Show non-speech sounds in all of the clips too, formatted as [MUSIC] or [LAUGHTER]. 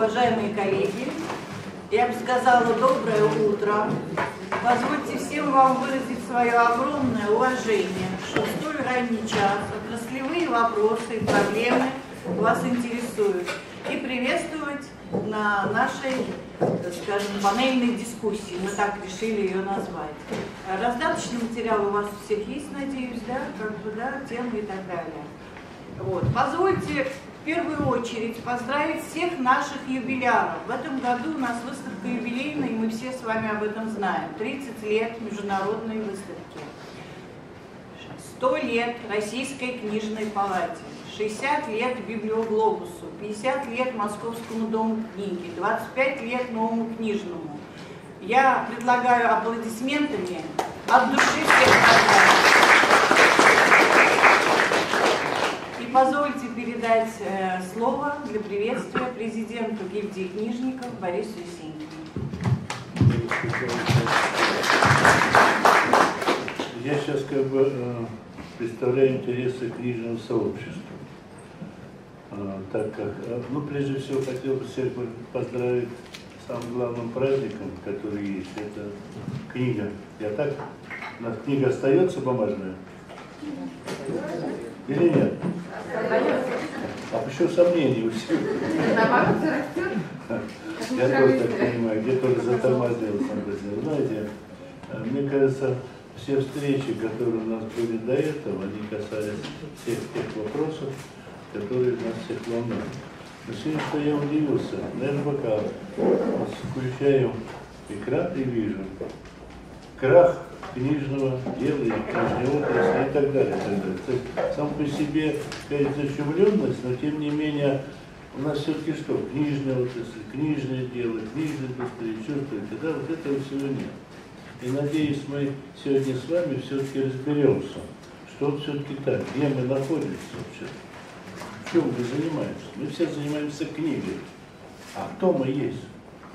уважаемые коллеги. Я бы сказала доброе утро. Позвольте всем вам выразить свое огромное уважение, что в столь ранний час отраслевые вопросы и проблемы вас интересуют. И приветствовать на нашей, скажем, панельной дискуссии. Мы так решили ее назвать. Раздаточный материал у вас у всех есть, надеюсь, да? Как бы, да, темы и так далее. Вот. Позвольте первую очередь поздравить всех наших юбиляров. В этом году у нас выставка юбилейная, и мы все с вами об этом знаем. 30 лет международной выставки. 100 лет Российской книжной палате. 60 лет Библиоглобусу, 50 лет Московскому дому книги, 25 лет Новому книжному. Я предлагаю аплодисментами от души всех И позвольте передать э, слово для приветствия президенту гильдии книжников Борису Есенькину. Я сейчас как бы э, представляю интересы книжного сообщества. Э, так как, э, ну, прежде всего, хотел бы всех поздравить с самым главным праздником, который есть. Это книга. Я так? У нас книга остается бумажная? Или нет? А почему сомнения у всех? Я тоже так понимаю, где тоже затормозил сам Знаете, мне кажется, все встречи, которые у нас были до этого, они касались всех тех вопросов, которые нас всех волнуют. Но сегодня что я удивился, наверное, пока включаю экран и вижу крах книжного дела и книжной отрасли и так далее. И так далее. То есть сам по себе какая-то зачумленность, но тем не менее у нас все-таки что? Книжная отрасль, книжное дело, книжная индустрия, чувствуете, да, вот этого всего нет. И надеюсь, мы сегодня с вами все-таки разберемся, что все-таки так, где мы находимся вообще, чем мы занимаемся. Мы все занимаемся книгой. А кто мы есть?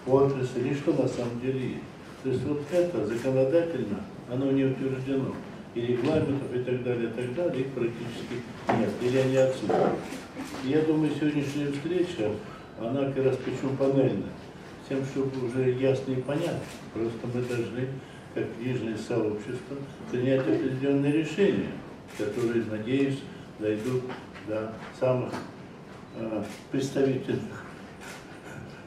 Отрасль, и что на самом деле есть. То есть вот это законодательно, оно не утверждено. И регламентов, и так далее, и так далее, их практически нет. Или они отсутствуют. Я думаю, сегодняшняя встреча, она как раз почему панельная. Тем, чтобы уже ясно и понятно. Просто мы должны, как книжное сообщество, принять определенные решения, которые, надеюсь, дойдут до самых э, представительных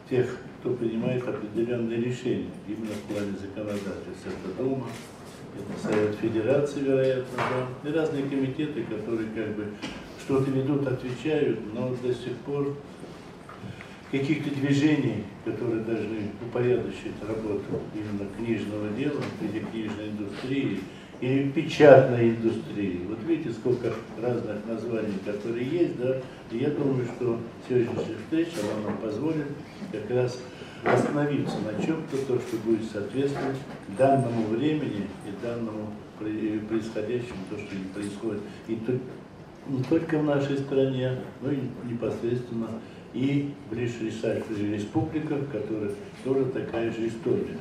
тех, кто принимает определенные решения, именно в плане законодательства. Это Дума, это Совет Федерации, вероятно, да, и разные комитеты, которые как бы что-то ведут, отвечают, но до сих пор каких-то движений, которые должны упорядочить работу именно книжного дела или книжной индустрии, или печатной индустрии. Вот видите, сколько разных названий, которые есть, да, и я думаю, что сегодняшняя встреча, она нам позволит как раз остановиться на чем-то, то, что будет соответствовать данному времени и данному происходящему, то, что происходит и не только в нашей стране, но и непосредственно и в ближайших республиках, в которых тоже такая же история.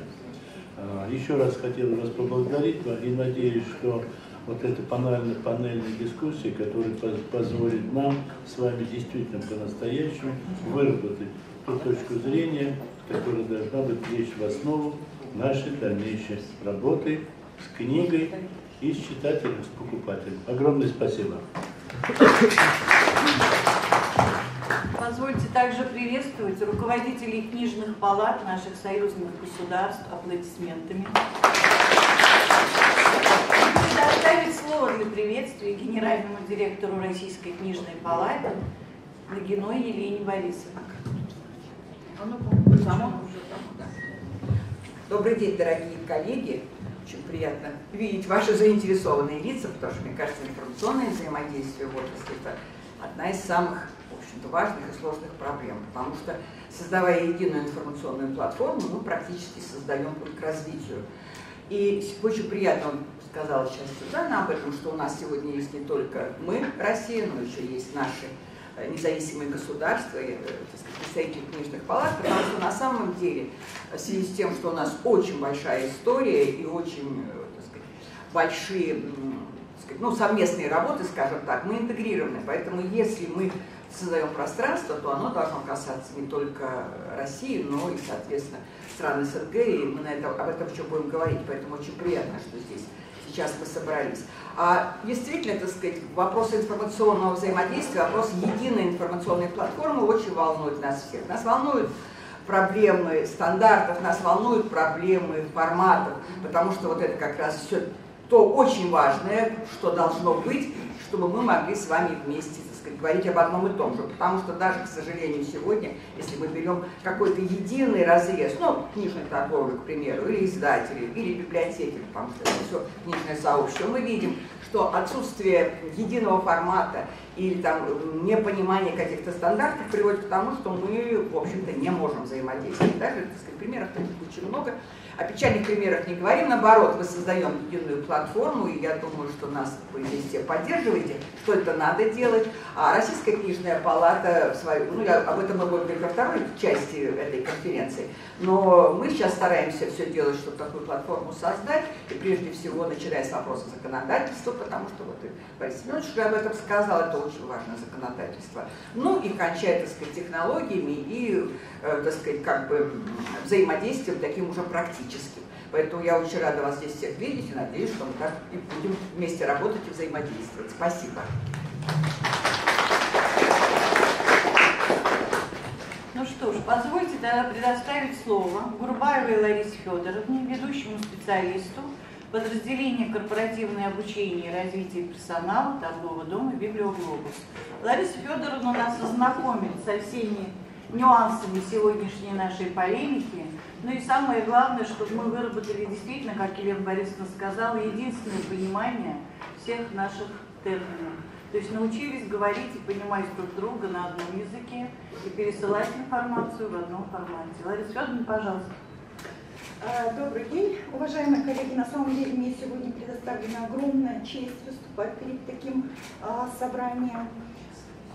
А, еще раз хотел вас поблагодарить и надеюсь, что вот эта панельная, панельная дискуссия, которая позволит нам с вами действительно по-настоящему выработать ту точку зрения, которая должна быть лечь в основу нашей дальнейшей работы с книгой и с читателем, с покупателем. Огромное спасибо. Позвольте также приветствовать руководителей книжных палат наших союзных государств аплодисментами. Предоставить слово для приветствия генеральному директору Российской книжной палаты Нагиной Елене Борисовне. Добрый день, дорогие коллеги. Очень приятно видеть ваши заинтересованные лица, потому что, мне кажется, информационное взаимодействие в отрасли – это одна из самых, в общем-то, важных и сложных проблем, потому что, создавая единую информационную платформу, мы практически создаем путь к развитию. И очень приятно, сказала сейчас Сюзанна об этом, что у нас сегодня есть не только мы, Россия, но еще есть наши независимые государства, и, э, представители книжных палат, потому что на самом деле, в связи с тем, что у нас очень большая история и очень э, сказать, большие сказать, ну, совместные работы, скажем так, мы интегрированы. Поэтому если мы создаем пространство, то оно должно касаться не только России, но и, соответственно, стран СНГ, и мы на это, об этом еще будем говорить, поэтому очень приятно, что здесь сейчас мы собрались. А действительно, так сказать, вопрос информационного взаимодействия, вопрос единой информационной платформы очень волнует нас всех. Нас волнуют проблемы стандартов, нас волнуют проблемы форматов, потому что вот это как раз все то очень важное, что должно быть, чтобы мы могли с вами вместе говорить об одном и том же. Потому что даже, к сожалению, сегодня, если мы берем какой-то единый разрез, ну, книжной торговли, к примеру, или издатели, или библиотеки, потому что это все книжное сообщество, мы видим, что отсутствие единого формата или там непонимание каких-то стандартов приводит к тому, что мы, в общем-то, не можем взаимодействовать. Даже, так сказать, примеров таких очень много. О печальных примерах не говорим, наоборот, мы создаем единую платформу, и я думаю, что нас вы здесь все поддерживаете, что это надо делать. А Российская книжная палата, свою, ну, я, об этом мы будем говорить во второй части этой конференции, но мы сейчас стараемся все делать, чтобы такую платформу создать, и прежде всего, начиная с вопроса законодательства, потому что вот и Борис Семенович уже об этом сказал, это очень важное законодательство. Ну и кончая, так сказать, технологиями и, э, так сказать, как бы взаимодействием таким уже практическим. Поэтому я очень рада вас здесь всех видеть и надеюсь, что мы так и будем вместе работать и взаимодействовать. Спасибо. Ну что ж, позвольте тогда предоставить слово Гурбаевой Ларисе Федоровне, ведущему специалисту подразделения корпоративное обучение и развитие персонала торгового дома «Библиоглобус». Лариса Федоровна нас ознакомит со всеми нюансами сегодняшней нашей полемики. Ну и самое главное, чтобы мы выработали действительно, как Елена Борисовна сказала, единственное понимание всех наших терминов. То есть научились говорить и понимать друг друга на одном языке и пересылать информацию в одном формате. Лариса Федоровна, пожалуйста. А, добрый день, уважаемые коллеги. На самом деле мне сегодня предоставлена огромная честь выступать перед таким а, собранием.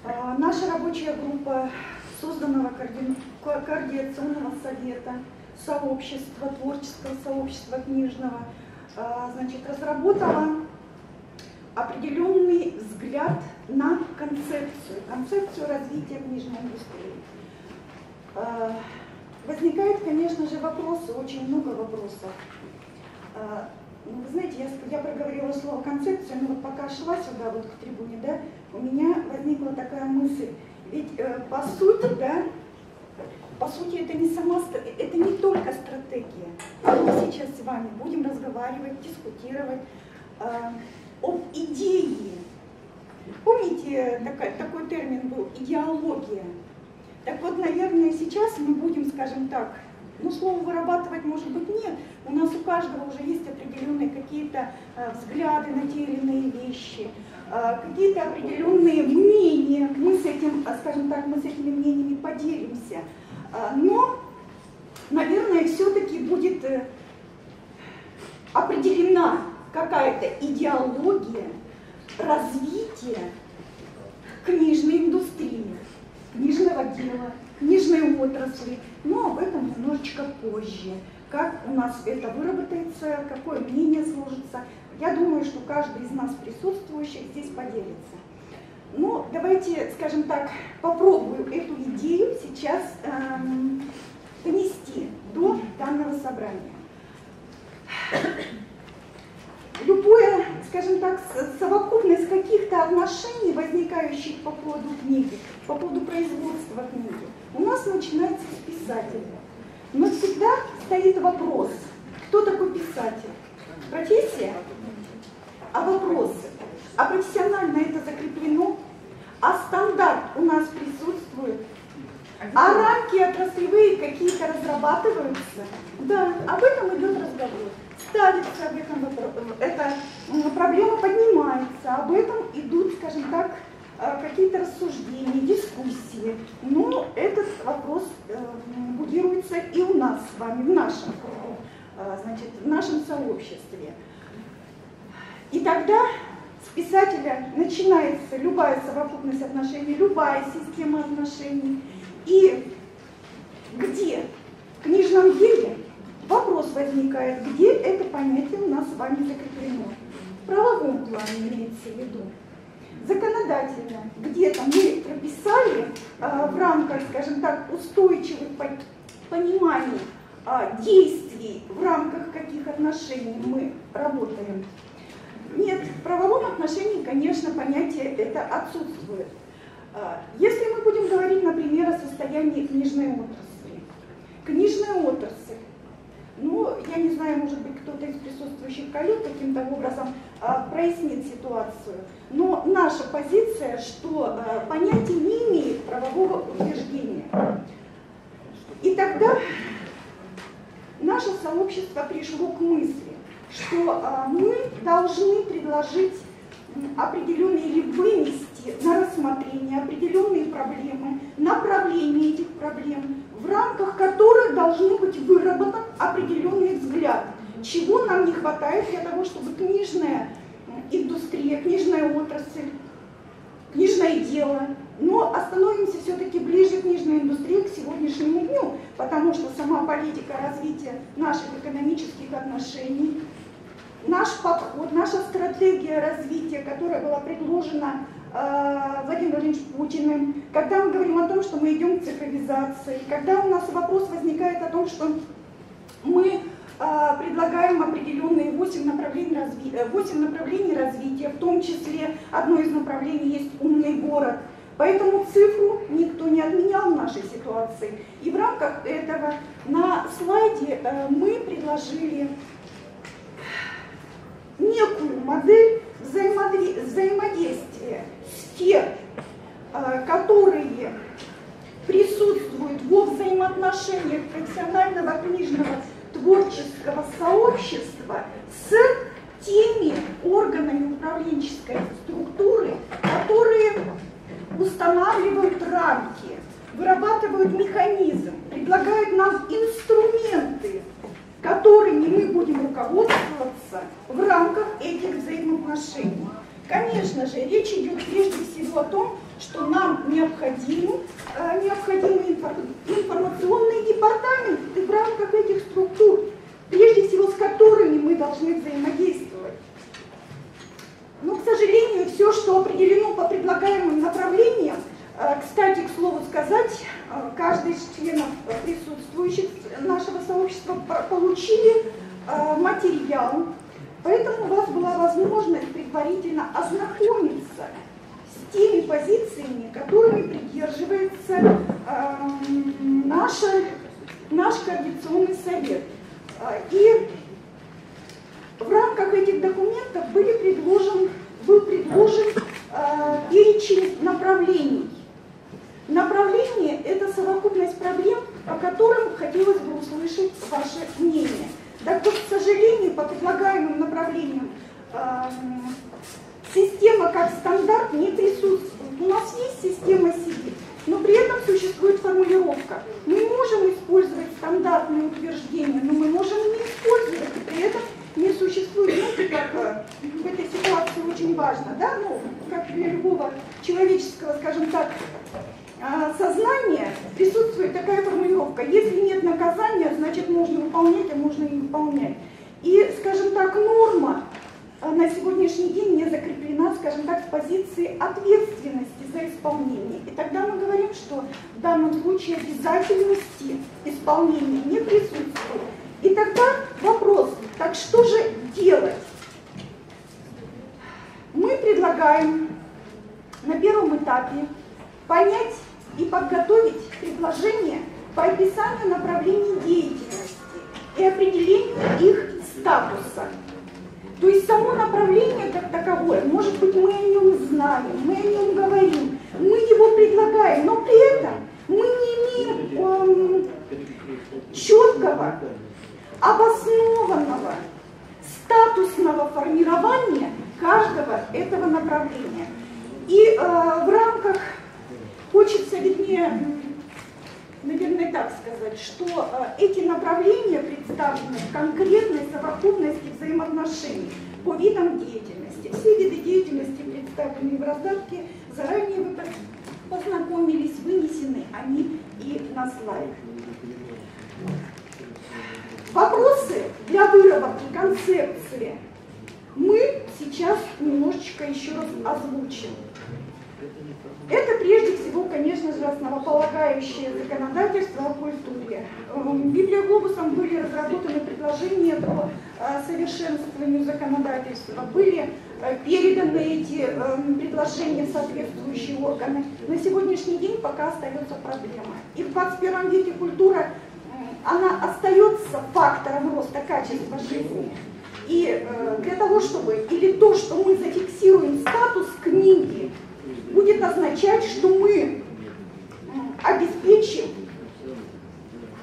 А, наша рабочая группа созданного коорди... координационного совета, сообщества, творческого сообщества книжного, а, значит, разработала определенный взгляд на концепцию, концепцию развития книжной индустрии. А, Возникает, конечно же, вопросы, очень много вопросов. А, ну, вы знаете, я, я проговорила слово концепция, но вот пока шла сюда, вот к трибуне, да, у меня возникла такая мысль. Ведь э, по сути, да, по сути, это не сама, это не только стратегия. Мы сейчас с вами будем разговаривать, дискутировать э, об идее. Помните, такой, такой термин был идеология. Так вот, наверное, сейчас мы будем, скажем так, ну, слово вырабатывать, может быть, нет. У нас у каждого уже есть определенные какие-то э, взгляды на те или иные вещи, э, какие-то определенные мнения. Мы с этим, э, скажем так, мы с этими мнениями поделимся. Э, но, наверное, все-таки будет э, определена какая-то идеология развития книжной индустрии книжного дела, книжной отрасли, но об этом немножечко позже. Как у нас это выработается, какое мнение сложится. Я думаю, что каждый из нас присутствующих здесь поделится. Ну, давайте, скажем так, попробую эту идею сейчас эм, до данного собрания любое, скажем так, совокупность каких-то отношений, возникающих по поводу книги, по поводу производства книги, у нас начинается с писателя. Но всегда стоит вопрос, кто такой писатель? Профессия? А вопросы? А профессионально это закреплено? А стандарт у нас присутствует? А рамки отраслевые какие-то разрабатываются? Да, об этом идет разговор ставится об этом эта проблема поднимается, об этом идут, скажем так, э, какие-то рассуждения, дискуссии. Но этот вопрос э, будируется и у нас с вами, в нашем э, значит, в нашем сообществе. И тогда писателя начинается любая совокупность отношений, любая система отношений. И где? В книжном деле Вопрос возникает, где это понятие у нас с вами закреплено? В правовом плане имеется в виду. Законодательно где-то мы прописали э, в рамках, скажем так, устойчивых пониманий э, действий, в рамках каких отношений мы работаем. Нет, в правовом отношении, конечно, понятие это отсутствует. Э, если мы будем говорить, например, о состоянии книжной отрасли. Книжная отрасль ну, я не знаю, может быть, кто-то из присутствующих коллег каким-то образом а, прояснит ситуацию, но наша позиция, что а, понятие не имеет правового утверждения. И тогда наше сообщество пришло к мысли, что а, мы должны предложить определенные или вынести на рассмотрение определенные проблемы, направление этих проблем, в рамках которых должны быть выработан определенный взгляд, чего нам не хватает для того, чтобы книжная индустрия, книжная отрасль, книжное дело, но остановимся все-таки ближе к книжной индустрии к сегодняшнему дню, потому что сама политика развития наших экономических отношений, наш подход, наша стратегия развития, которая была предложена э, Владимиром Владимировичем Путиным, когда мы говорим о том, что мы идем к цифровизации, когда у нас вопрос возникает о том, что мы э, предлагаем определенные 8 направлений, разви 8 э, направлений развития, в том числе одно из направлений есть умный город. Поэтому цифру никто не отменял в нашей ситуации. И в рамках этого на слайде мы предложили некую модель взаимодействия сфер, э, которые присутствуют во взаимоотношениях профессионального книжного творческого сообщества с теми органами управленческой структуры, которые устанавливают рамки, вырабатывают механизм, предлагают нам инструменты которыми мы будем руководствоваться в рамках этих взаимоотношений. Конечно же, речь идет прежде всего о том, что нам необходим, э, необходимы информационные департаменты в рамках этих структур, прежде всего с которыми мы должны взаимодействовать. Но, к сожалению, все, что определено по предлагаемым направлениям, кстати, к слову сказать, э, каждый из членов присутствующих нашего сообщества получили э, материал, поэтому у вас была возможность предварительно ознакомиться с теми позициями, которыми придерживается э, наша, наш координационный совет. Э, и в рамках этих документов были предложен, был предложен э, перечень направлений. Направление – это совокупность проблем, по которым хотелось бы услышать ваше мнение. Так вот, к сожалению, по предлагаемым направлениям э, система как стандарт не присутствует. У нас есть система сидит, но при этом существует формулировка. Мы можем использовать стандартные утверждения, но мы можем не использовать, и при этом не существует, знаете, как э, в этой ситуации очень важно, да, ну, как для любого человеческого, скажем так, а, сознания присутствует такая формулировка. Если нет наказания, значит можно выполнять, а можно не выполнять. И, скажем так, норма а, на сегодняшний день не закреплена, скажем так, с позиции ответственности за исполнение. И тогда мы говорим, что в данном случае обязательности исполнения не присутствует. И тогда вопрос, так что же делать? Мы предлагаем на первом этапе понять и подготовить предложение по описанию направлений деятельности и определению их статуса. То есть само направление как таковое, может быть, мы о нем знаем, мы о нем говорим, мы его предлагаем, но при этом мы не имеем эм, четкого, обоснованного, статусного формирования каждого этого направления. И э, в рамках Хочется, вернее, наверное, так сказать, что э, эти направления представлены в конкретной совокупности взаимоотношений по видам деятельности. Все виды деятельности представлены в раздатке, заранее вы познакомились, вынесены они и на слайд. Вопросы для выработки концепции мы сейчас немножечко еще раз озвучим. Это прежде же, основополагающее законодательство о культуре. Эм, Библиоглобусом были разработаны предложения по э, совершенствованию законодательства, были э, переданы эти эм, предложения в соответствующие органы. На сегодняшний день пока остается проблема. И в 21 веке культура, э, она остается фактором роста качества жизни. И для того, чтобы, или то, что мы зафиксируем статус книги, будет означать, что мы обеспечим,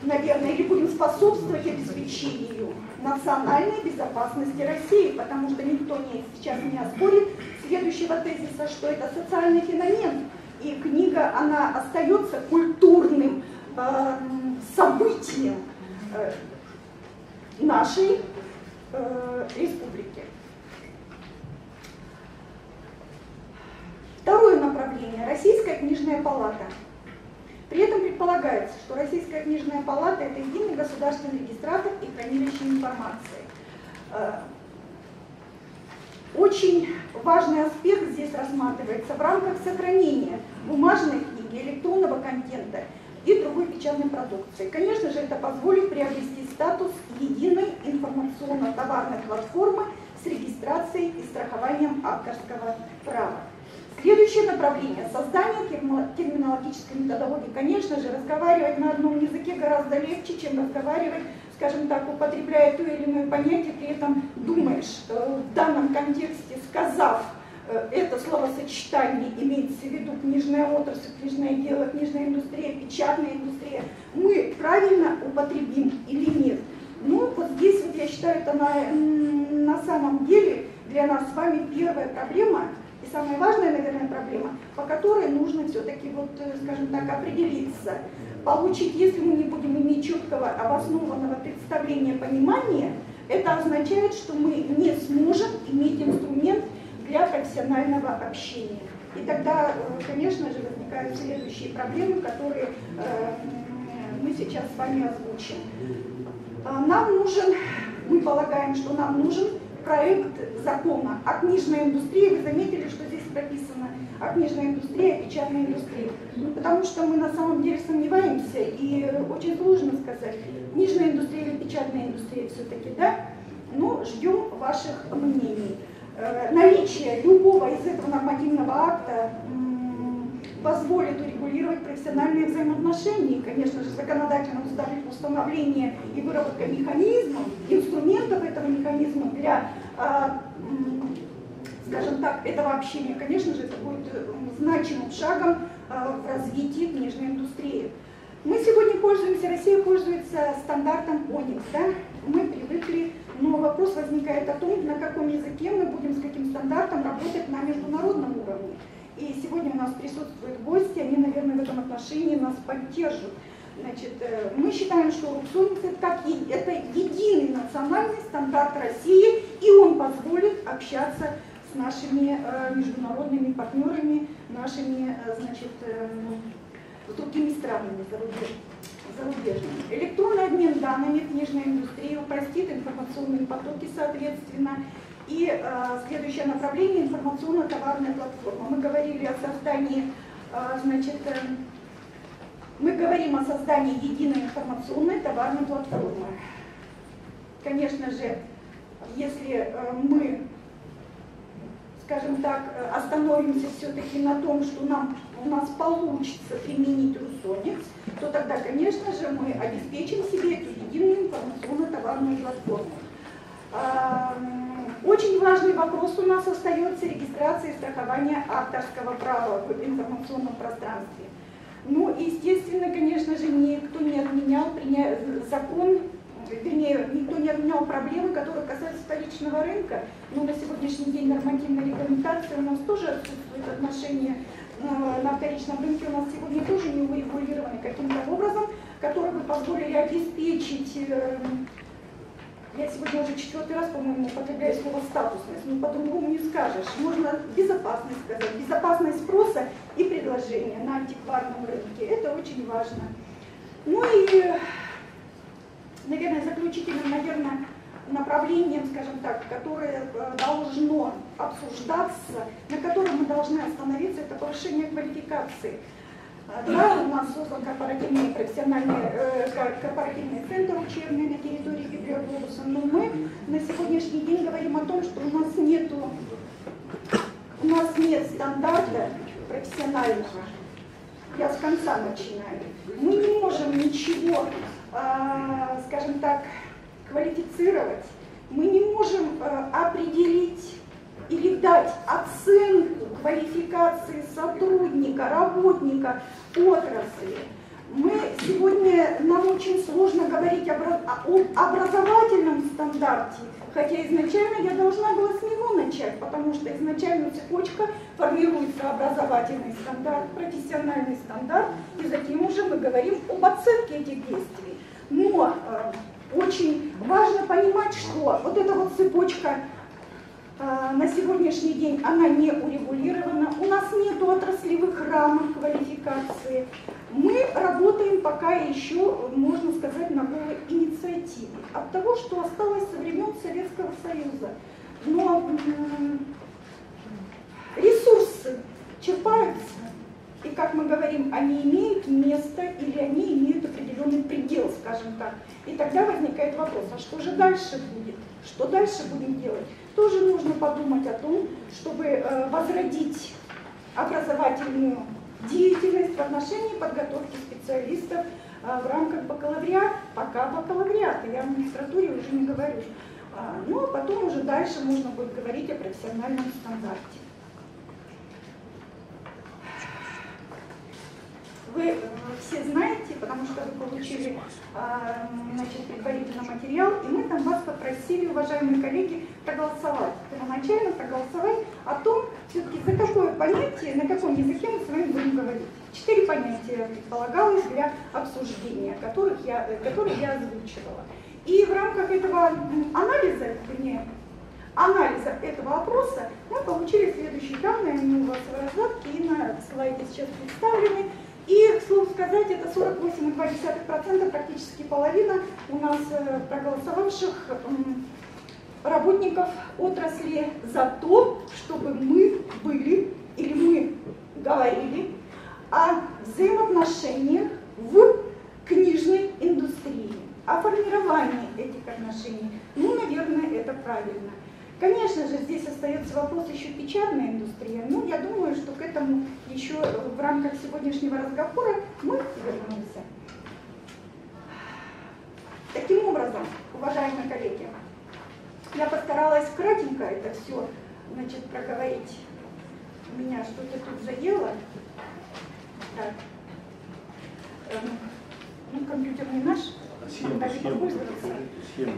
наверное, или будем способствовать обеспечению национальной безопасности России, потому что никто не, сейчас не оспорит следующего тезиса, что это социальный феномен, и книга, она остается культурным э, событием э, нашей э, республики. Второе направление – Российская книжная палата. При этом предполагается, что Российская книжная палата – это единый государственный регистратор и хранилище информации. Э, очень важный аспект здесь рассматривается в рамках сохранения бумажной книги, электронного контента и другой печатной продукции. Конечно же, это позволит приобрести статус единой информационно-товарной платформы с регистрацией и страхованием авторского права. Следующее направление – создание терминологической методологии. Конечно же, разговаривать на одном языке гораздо легче, чем разговаривать, скажем так, употребляя то или иное понятие, при этом думаешь, в данном контексте, сказав э, это словосочетание, имеется в виду книжная отрасль, книжное дело, книжная индустрия, печатная индустрия, мы правильно употребим или нет. Ну, вот здесь вот я считаю, это на, на самом деле для нас с вами первая проблема – самая важная, наверное, проблема, по которой нужно все-таки, вот, э, скажем так, определиться. Получить, если мы не будем иметь четкого обоснованного представления, понимания, это означает, что мы не сможем иметь инструмент для профессионального общения. И тогда, э, конечно же, возникают следующие проблемы, которые э, мы сейчас с вами озвучим. А, нам нужен, мы полагаем, что нам нужен проект закона о книжной индустрии. Вы заметили, что здесь прописано о книжной индустрии, о печатной индустрии. Ну, потому что мы на самом деле сомневаемся, и очень сложно сказать, книжная индустрия или печатная индустрия все-таки, да? Но ждем ваших мнений. Э, наличие любого из этого нормативного акта позволит урегулировать профессиональные взаимоотношения и, конечно же, законодательно установление и выработка механизмов, инструментов этого механизма для, а, скажем так, этого общения, конечно же, это будет значимым шагом а, в развитии книжной индустрии. Мы сегодня пользуемся, Россия пользуется стандартом ONIX, да? мы привыкли, но вопрос возникает о том, на каком языке мы будем, с каким стандартом работать на международном уровне. И сегодня у нас присутствуют гости, они, наверное, в этом отношении нас поддержат. Значит, э, мы считаем, что Руксоникс это, как, это единый национальный стандарт России, и он позволит общаться с нашими э, международными партнерами, нашими э, значит, с другими странами зарубежными. Электронный обмен данными книжной индустрии упростит информационные потоки, соответственно, и э, следующее направление – информационно-товарная платформа. Мы говорили о создании, э, значит, э, мы говорим о создании единой информационной товарной платформы. Конечно же, если э, мы, скажем так, остановимся все-таки на том, что нам, у нас получится применить Русоникс, то тогда, конечно же, мы обеспечим себе эту единую информационно-товарную платформу. Очень важный вопрос у нас остается регистрация и страхование авторского права в информационном пространстве. Ну, естественно, конечно же, никто не отменял закон, вернее, никто не отменял проблемы, которые касаются вторичного рынка. Но на сегодняшний день нормативная регламентация у нас тоже отсутствует отношение э, на вторичном рынке у нас сегодня тоже не урегулированы каким-то образом, которые бы позволили обеспечить э, я сегодня уже четвертый раз, по-моему, употребляю слово статусность, но по-другому не скажешь. Можно безопасность сказать, безопасность спроса и предложения на антикварном рынке. Это очень важно. Ну и, наверное, заключительным, наверное, направлением, скажем так, которое э, должно обсуждаться, на котором мы должны остановиться, это повышение квалификации. Э, Да, у нас создан корпоративный профессиональный э, кор- корпоративный центр учебный на территории библиоглобуса, но мы на сегодняшний день говорим о том, что у нас нету, у нас нет стандарта профессионального. Я с конца начинаю. Мы не можем ничего, а, скажем так, квалифицировать. Мы не можем а, определить или дать оценку квалификации сотрудника, работника отрасли. Мы сегодня, нам очень сложно говорить обра- о образовательном стандарте, хотя изначально я должна была с него начать, потому что изначально цепочка формируется образовательный стандарт, профессиональный стандарт, и затем уже мы говорим об оценке этих действий. Но э, очень важно понимать, что вот эта вот цепочка а, на сегодняшний день она не урегулирована, у нас нет отраслевых рамок квалификации. Мы работаем пока еще, можно сказать, на голой инициативе от того, что осталось со времен Советского Союза. Но ресурсы черпаются, и, как мы говорим, они имеют место или они имеют определенный предел, скажем так. И тогда возникает вопрос, а что же дальше будет? Что дальше будем делать? Тоже нужно подумать о том, чтобы э, возродить образовательную деятельность в отношении подготовки специалистов э, в рамках бакалавриата, пока бакалавриата, я о магистратуре уже не говорю. А, Ну, а потом уже дальше можно будет говорить о профессиональном стандарте. Вы э, все знаете, потому что вы получили а, значит, предварительный материал, и мы там вас попросили, уважаемые коллеги, проголосовать. Первоначально проголосовать о том, все-таки за какое понятие, на каком языке мы с вами будем говорить. Четыре понятия предполагалось для обсуждения, которых я, э, которые я озвучивала. И в рамках этого анализа, вернее, анализа этого опроса мы получили следующие данные, они у вас в раздатке и на слайде сейчас представлены. И, к слову сказать, это 48,2%, практически половина у нас э, проголосовавших работников отрасли за то, чтобы мы были или мы говорили о взаимоотношениях в книжной индустрии, о формировании этих отношений. Ну, наверное, это правильно. Конечно же, здесь остается вопрос еще печатной индустрии. Ну, я думаю, что к этому еще в рамках сегодняшнего разговора мы вернемся. Таким образом, уважаемые коллеги, я постаралась кратенько это все значит, проговорить. Меня что-то тут заело. Так. Эм, ну, компьютер не наш. Схему, схему, схему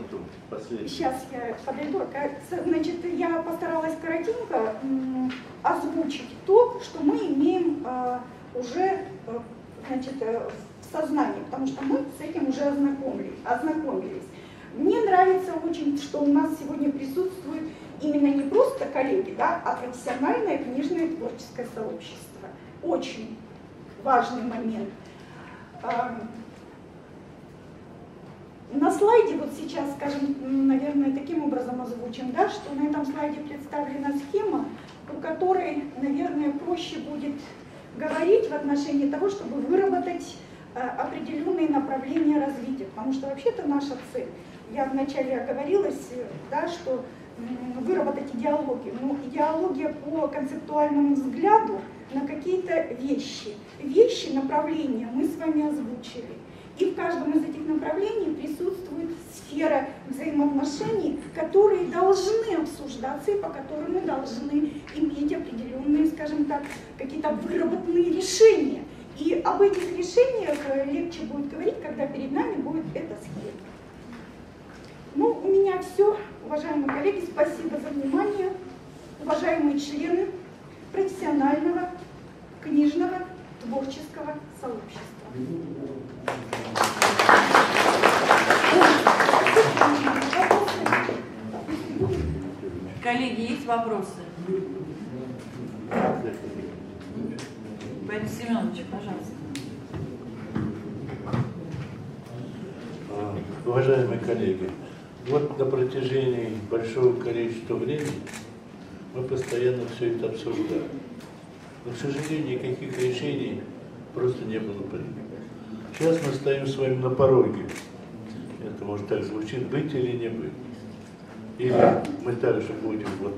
последнюю. Сейчас я подойду. С- Значит, я постаралась коротенько озвучить то, что мы имеем э, уже э, значит, э, в сознании, потому что мы с этим уже ознакомились. ознакомились. Мне нравится очень, что у нас сегодня присутствует именно не просто коллеги, да, а профессиональное книжное творческое сообщество. Очень важный момент. На слайде вот сейчас, скажем, наверное, таким образом озвучим, да, что на этом слайде представлена схема, по которой, наверное, проще будет говорить в отношении того, чтобы выработать э, определенные направления развития, потому что вообще-то наша цель, я вначале оговорилась, э, да, что выработать идеологию, но идеология по концептуальному взгляду на какие-то вещи. Вещи, направления мы с вами озвучили. И в каждом из этих направлений присутствует сфера взаимоотношений, которые должны обсуждаться и по которым мы должны иметь определенные, скажем так, какие-то выработанные решения. И об этих решениях э, легче будет говорить, когда перед нами будет эта схема. Ну, у меня все. Уважаемые коллеги, спасибо за внимание. Уважаемые члены профессионального, книжного, творческого сообщества. Коллеги, есть вопросы? Борис Семенович, пожалуйста. А, Уважаемые коллеги, вот на протяжении большого количества времени мы постоянно все это обсуждали. Но, к сожалению, никаких решений просто не было принято. Сейчас мы стоим с вами на пороге. Это может так звучит, быть или не быть. Или мы также будем вот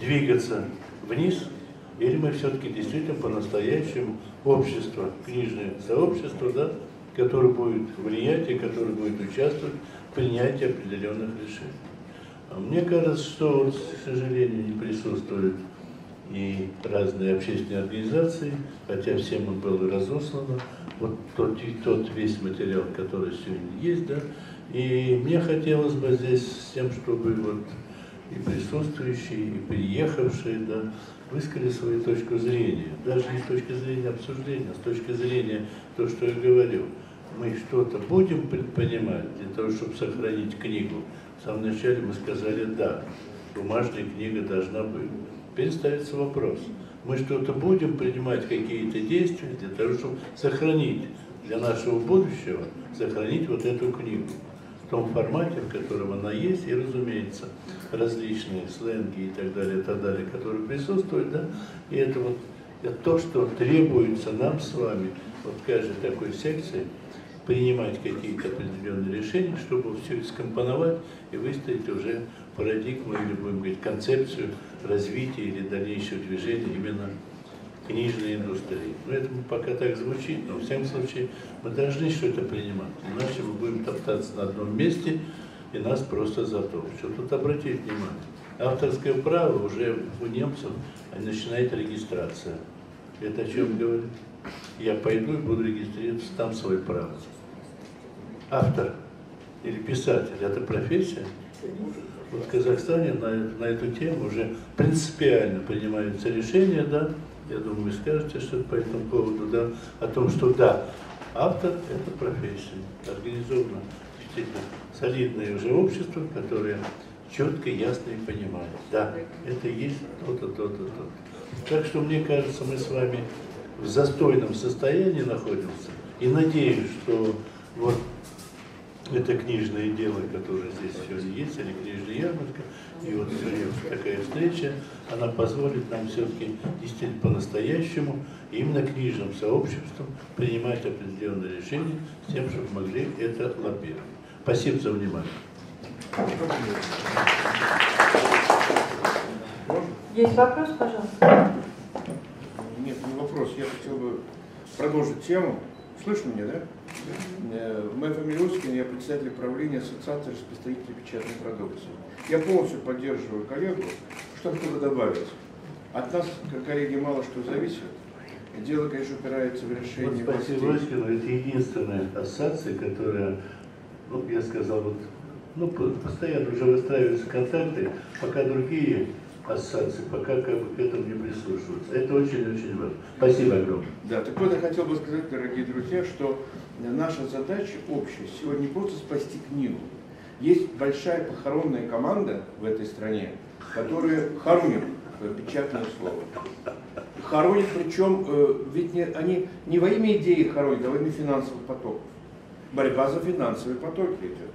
двигаться вниз, или мы все-таки действительно по-настоящему общество, книжное сообщество, да, которое будет влиять и которое будет участвовать в принятии определенных решений. А мне кажется, что, вот, к сожалению, не присутствуют и разные общественные организации, хотя всем им было разослано, вот тот, тот весь материал, который сегодня есть, да, и мне хотелось бы здесь с тем, чтобы вот и присутствующие, и приехавшие, да, высказали свою точку зрения, даже не с точки зрения обсуждения, а с точки зрения то, что я говорил. Мы что-то будем предпринимать для того, чтобы сохранить книгу. В самом начале мы сказали «да», бумажная книга должна быть. Теперь ставится вопрос, мы что-то будем принимать, какие-то действия для того, чтобы сохранить для нашего будущего, сохранить вот эту книгу в том формате, в котором она есть, и, разумеется, различные сленги и так далее, и так далее, которые присутствуют, да, и это вот это то, что требуется нам с вами, вот каждой такой секции, принимать какие-то определенные решения, чтобы все это скомпоновать и выставить уже парадигму или, будем говорить, концепцию развития или дальнейшего движения именно книжной индустрии. Ну, это пока так звучит, но в всяком случае мы должны что-то принимать, иначе мы будем топтаться на одном месте, и нас просто затопчут. Тут обратите внимание, авторское право уже у немцев начинает регистрация. Это о чем говорит? Я пойду и буду регистрироваться там свой право. Автор или писатель – это профессия? Вот в Казахстане на, на эту тему уже принципиально принимаются решения, да, я думаю, скажете что-то по этому поводу, да, о том, что да, автор – это профессия, организовано действительно солидное уже общество, которое четко, ясно и понимает, да, это есть то-то, то-то, то-то. Так что, мне кажется, мы с вами в застойном состоянии находимся, и надеюсь, что вот это книжное дело, которое здесь сегодня есть, или книжная ярмарка, и вот сегодня такая встреча, она позволит нам все-таки действительно по-настоящему, именно книжным сообществом, принимать определенные решения с тем, чтобы могли это лоббировать. Спасибо за внимание. Есть вопрос, пожалуйста? Нет, не вопрос. Я хотел бы продолжить тему. Слышно меня, да? Моя фамилия Ускин, я председатель правления Ассоциации распространителей печатной продукции. Я полностью поддерживаю коллегу. Что хотел добавить? От нас, как коллеги, мало что зависит. Дело, конечно, упирается в решение Вот спасибо властей. Это единственная ассоциация, которая, ну, я сказал, вот, ну, по- постоянно уже выстраиваются контакты, пока другие ассоциации пока как бы к этому не прислушиваются. Это очень-очень важно. Спасибо огромное. Да, так вот я хотел бы сказать, дорогие друзья, что наша задача общая сегодня просто спасти книгу. Есть большая похоронная команда в этой стране, которая хоронит э, печатное слово. Хоронит, причем, э, ведь не, они не во имя идеи хоронят, а во имя финансовых потоков. Борьба за финансовые потоки идет.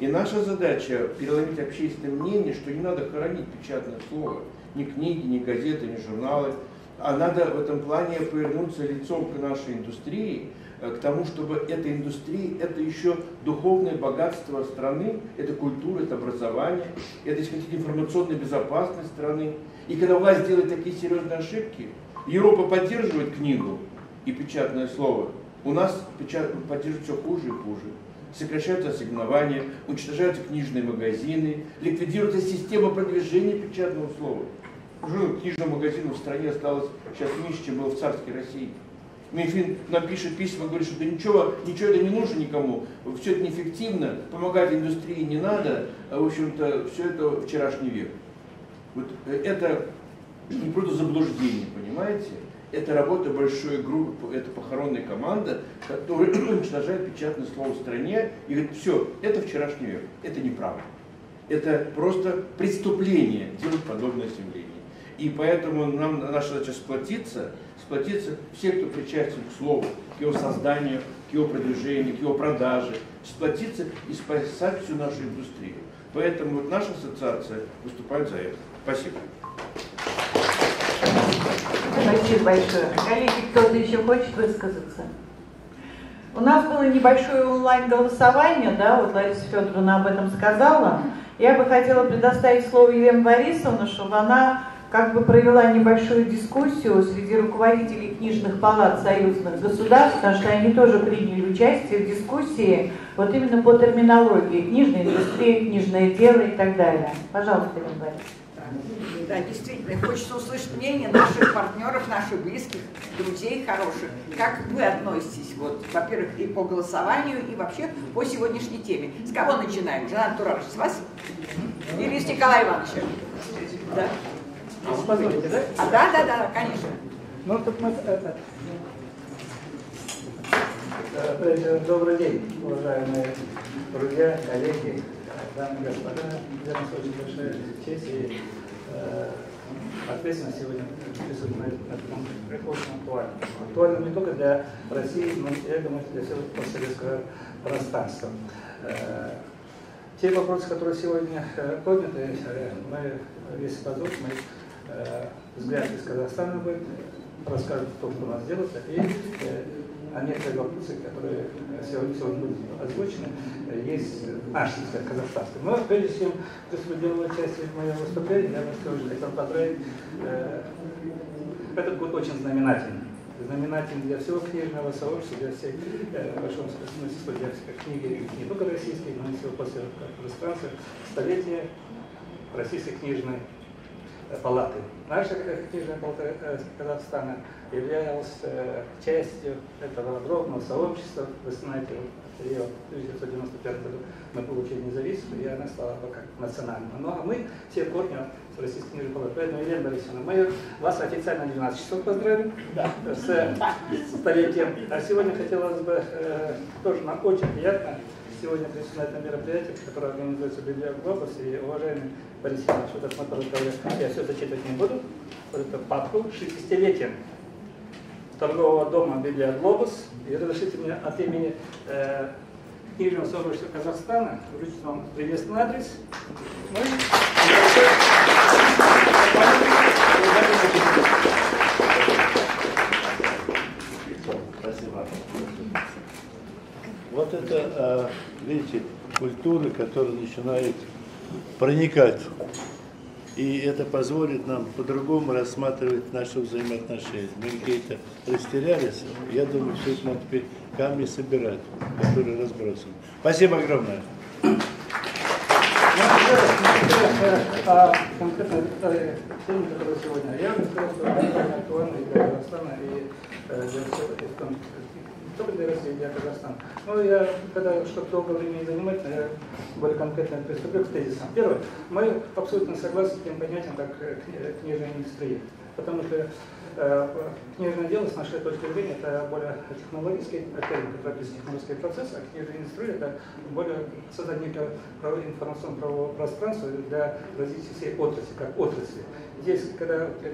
И наша задача переломить общественное мнение, что не надо хоронить печатное слово. Ни книги, ни газеты, ни журналы. А надо в этом плане повернуться лицом к нашей индустрии, э, к тому, чтобы эта индустрия, это еще духовное богатство страны, это культура, это образование, это, если хотите, информационная безопасность страны. И когда власть делает такие серьезные ошибки, Европа поддерживает книгу и печатное слово, у нас печат... поддерживают все хуже и хуже. Сокращаются ассигнования, уничтожаются книжные магазины, ликвидируется система продвижения печатного слова. Уже книжных магазинов в стране осталось сейчас меньше, чем было в царской России. Минфин нам пишет письма, говорит, что да ничего, ничего это не нужно никому, все это неэффективно, помогать индустрии не надо, а, в общем-то, все это вчерашний век. Вот э, это не просто заблуждение, понимаете? Это работа большой группы, это похоронная команда, которая [CLEARS THROAT] уничтожает печатное слово в стране и говорит, все, это вчерашний век, это неправда. Это просто преступление делать подобное заявление. И поэтому нам наша задача сплотиться, сплотиться все, кто причастен к слову, к его созданию, к его продвижению, к его продаже, сплотиться и спасать всю нашу индустрию. Поэтому вот наша ассоциация выступает за это. Спасибо. Спасибо большое. Коллеги, кто-то еще хочет высказаться? У нас было небольшое онлайн-голосование, да, вот Лариса Федоровна об этом сказала. Я бы хотела предоставить слово Елене Борисовне, чтобы она как бы провела небольшую дискуссию среди руководителей книжных палат союзных государств, потому что они тоже приняли участие в дискуссии вот именно по терминологии, книжная индустрия, книжное дело и так далее. Пожалуйста, Елена Борисовна. Да, действительно, хочется услышать мнение наших партнеров, наших близких, друзей хороших. Как вы относитесь, вот, во-первых, и по голосованию, и вообще по сегодняшней теме? С кого начинаем? Жанат Турарович, с вас? Или с Николая Ивановича? Да. Позволите, да? А, да, да, да, конечно. Ну, тут мы... Это, э, э, Добрый день, уважаемые друзья, коллеги, дамы и господа. Для нас очень большая честь и э, ответственность сегодня присутствовать на этом актуально. Актуально не только для России, но, я думаю, для всего постсоветского пространства. Э, те вопросы, которые сегодня э, подняты, э, мы, если позволите, мы э, взгляд из Казахстана будет, расскажут о том, что у нас делается, и э, а некоторые вопросы, которые сегодня, сегодня будут озвучены, есть наши, так сказать, казахстанские. Но прежде чем кто делал участие в моем выступлении, я вас тоже хотел поздравить. Э, этот год очень знаменательный. Знаменательный для всего книжного сообщества, для всей, э, в большом смысле, для всех книги, не только российской, но и всего после пространства, столетие российской книжной палаты. Наша книжная палата Казахстана являлась э, частью этого огромного сообщества. Вы знаете, ее в 1995 году мы получили независимость, и она стала как национальной. Ну а мы все корни с Российской книжной палаты. Поэтому, Елена Борисовна, мы вас официально 12 часов поздравим да. с столетием. А сегодня хотелось бы э, тоже нам очень приятно сегодня присутствовать на этом мероприятии, которое организуется в Глобус. И, уважаемый Борис Иванович, вот это мы я все зачитывать не буду, вот эту папку 60-летием торгового дома Библия Глобус. И разрешите мне от имени э, книжного сообщества Казахстана вручить вам приветственный адрес. Ну, Спасибо. Вот это, а, видите, культура, которая начинает проникать. И это позволит нам по-другому рассматривать наши взаимоотношения. Мы какие-то растерялись. Я думаю, что это надо теперь камни собирать, которые разбросаны. Спасибо огромное. А конкретно теме, которая сегодня я бы сказал, что это актуально и для Казахстана, и для только для Казахстана. Но я, когда что-то долго времени занимать, я более конкретно приступлю к тезисам. Первое. Мы абсолютно согласны с тем понятием, как книжная индустрия. Потому что э, книжное дело, с нашей точки зрения, это более технологический, термин, который технологический процесс, а книжная индустрия это более создание некого информационного пространства для развития всей отрасли, как отрасли. Здесь, когда Э,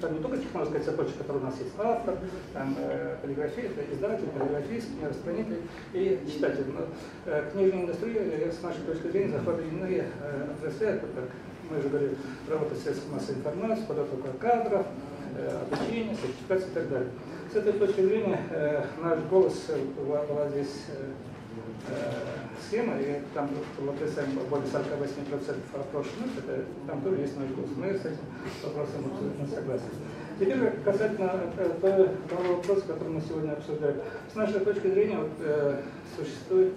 там не только технологическая цепочка, которая у нас есть, автор, там, э, полиграфия, издатель, полиграфист, распространитель и читатель. Но э, книжная индустрия, э, с нашей точки зрения, захватывает иные отрасли, мы уже говорили, работа с средством массовой информации, подготовка кадров, э, обучение, сертификация и так далее. С этой точки зрения наш голос была, здесь схема, и там вот если более 48% опрошенных, это, там тоже есть наш голос. Мы с этим вопросом абсолютно согласны. Теперь касательно э, того вопроса, который мы сегодня обсуждаем. С нашей точки зрения вот, э, существует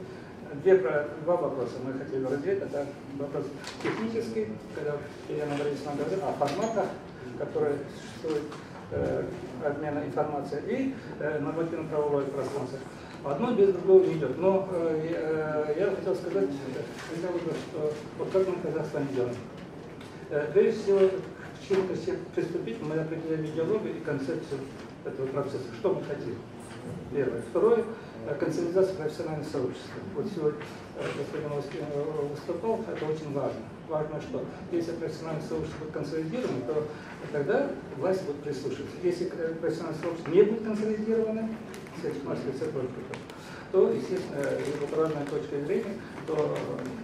две, два вопроса мы хотели разделить. Это вопрос технический, когда Елена Борисовна говорила о форматах, которые существуют э, обмена информацией, и э, нормативно-правовое пространство. Одно без другого не идет. Но э, я хотел сказать, что вот как мы в Казахстане делаем. Э, прежде всего, к чему-то приступить, мы определяем идеологию и концепцию этого процесса. Что мы хотим? Первое. Второе э, консолидация профессионального сообщества. Вот сегодня э, господин выступал, это очень важно. Важно, что если профессиональное сообщество будет консолидировано, то тогда власть будет прислушиваться. Если профессиональное сообщество не будет консолидировано, с этих то, естественно, из натуральной точки зрения, то,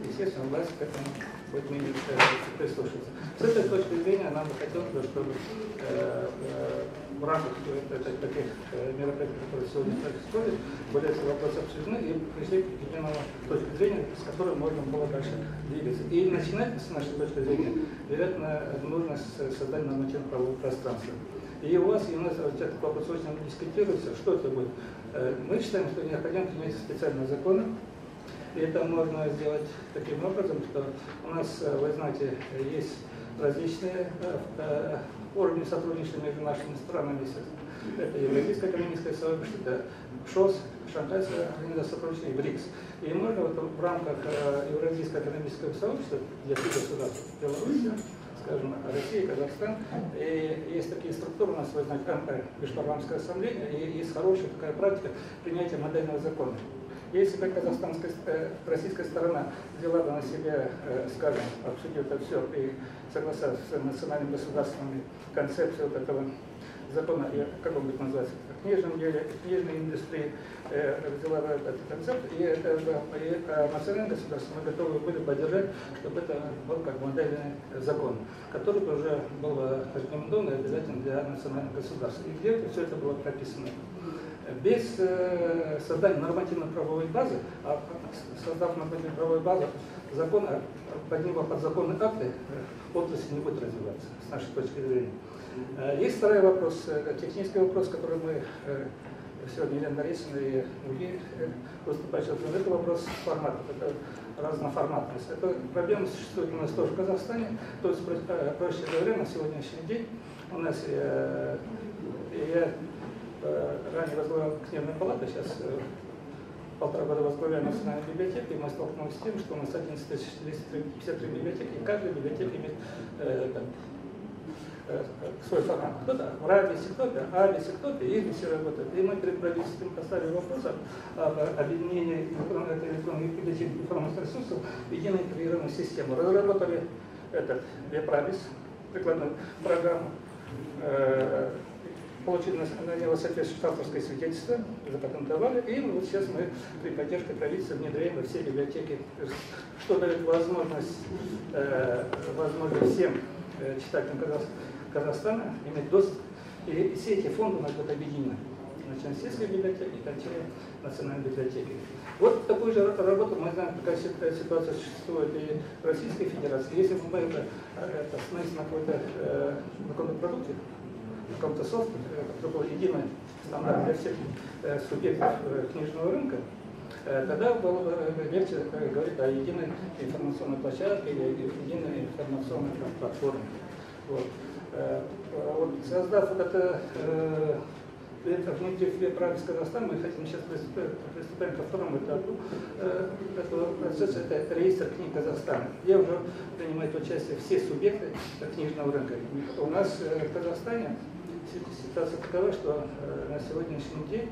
естественно, власть к этому будет менее прислушиваться. С этой точки зрения нам бы хотелось, чтобы э, э, в рамках таких мероприятий, которые сегодня происходят, были эти вопросы обсуждены и пришли к определенному точке зрения, с которой можно было дальше двигаться. И начинать, с нашей точки зрения, вероятно, нужно создать нормативно-правовое пространство. И у вас, и у нас этот вопрос очень дискутируется, что это будет. Мы считаем, что необходимо принять специальные законы, и это можно сделать таким образом, что у нас, вы знаете, есть различные уровни сотрудничества между нашими странами. Это Евразийское экономическое сообщество, это ШОС, Шанхайская организация сотрудничества и БРИКС. И можно вот в рамках э, Евразийского экономического сообщества, где три государства, Белоруссия, скажем, Россия, Казахстан, и есть такие структуры у нас, вы знаете, МП, Межпарламентская ассамблея, и есть хорошая такая практика принятия модельного закона. Если бы казахстанская, э, российская сторона взяла бы на себя, э, скажем, обсудив это все и согласовав с национальными государствами концепцию вот этого закона, как он будет называться, о книжном деле, книжной индустрии, э, взяла этот концепт, и, это, и национальные государства мы готовы были поддержать, чтобы это был как модельный закон, который уже был рекомендован и обязательно для национальных государств. И где все это было прописано без э, создания нормативно-правовой базы, а создав нормативно-правовую базу, закон, поднимая подзаконные акты, э, отрасль не будет развиваться, с нашей точки зрения. Э, есть второй вопрос, технический вопрос, который мы сегодня Елена Борисовна и другие выступающие, это вопрос формата, это разноформатность. Эта проблема существует у нас тоже в Казахстане, то есть, проще говоря, на сегодняшний день у нас я Э, ранее возглавлял книжную палату, сейчас э, полтора года возглавляю национальную библиотеку, и мы столкнулись с тем, что у нас 11 453 библиотеки, и каждая библиотека имеет э, э, свой формат. Кто-то в радиусе, кто-то ависе, кто-то и все работают. И мы перед правительством поставили вопрос об объединении библиотеки информационных ресурсов в единую интегрированную систему. Разработали этот веб-правис, прикладную программу, э, получили на него соответствующее авторское свидетельство, запатентовали, и вот сейчас мы при поддержке правительства внедряем во все библиотеки, что дает возможность, э, возможность всем э, читателям Казахстана иметь доступ. И все эти фонды у нас будут объединены. Сельской библиотеки, кончая национальной библиотеки. Вот такую же работу мы знаем, какая ситуация существует и в Российской Федерации. Если мы это, это на какой-то э, каком продукте, каком-то софте, который был единый стандарт для всех э, субъектов э, книжного рынка, э, тогда было бы легче говорить о единой информационной площадке или единой информационной платформе. Вот. Вот, создав это внутри правил Казахстана, мы хотим сейчас приступаем ко второму этапу этого процесса, это реестр книг Казахстана, где уже принимают участие все субъекты книжного рынка. У нас в Казахстане ситуация такова, что э, на сегодняшний день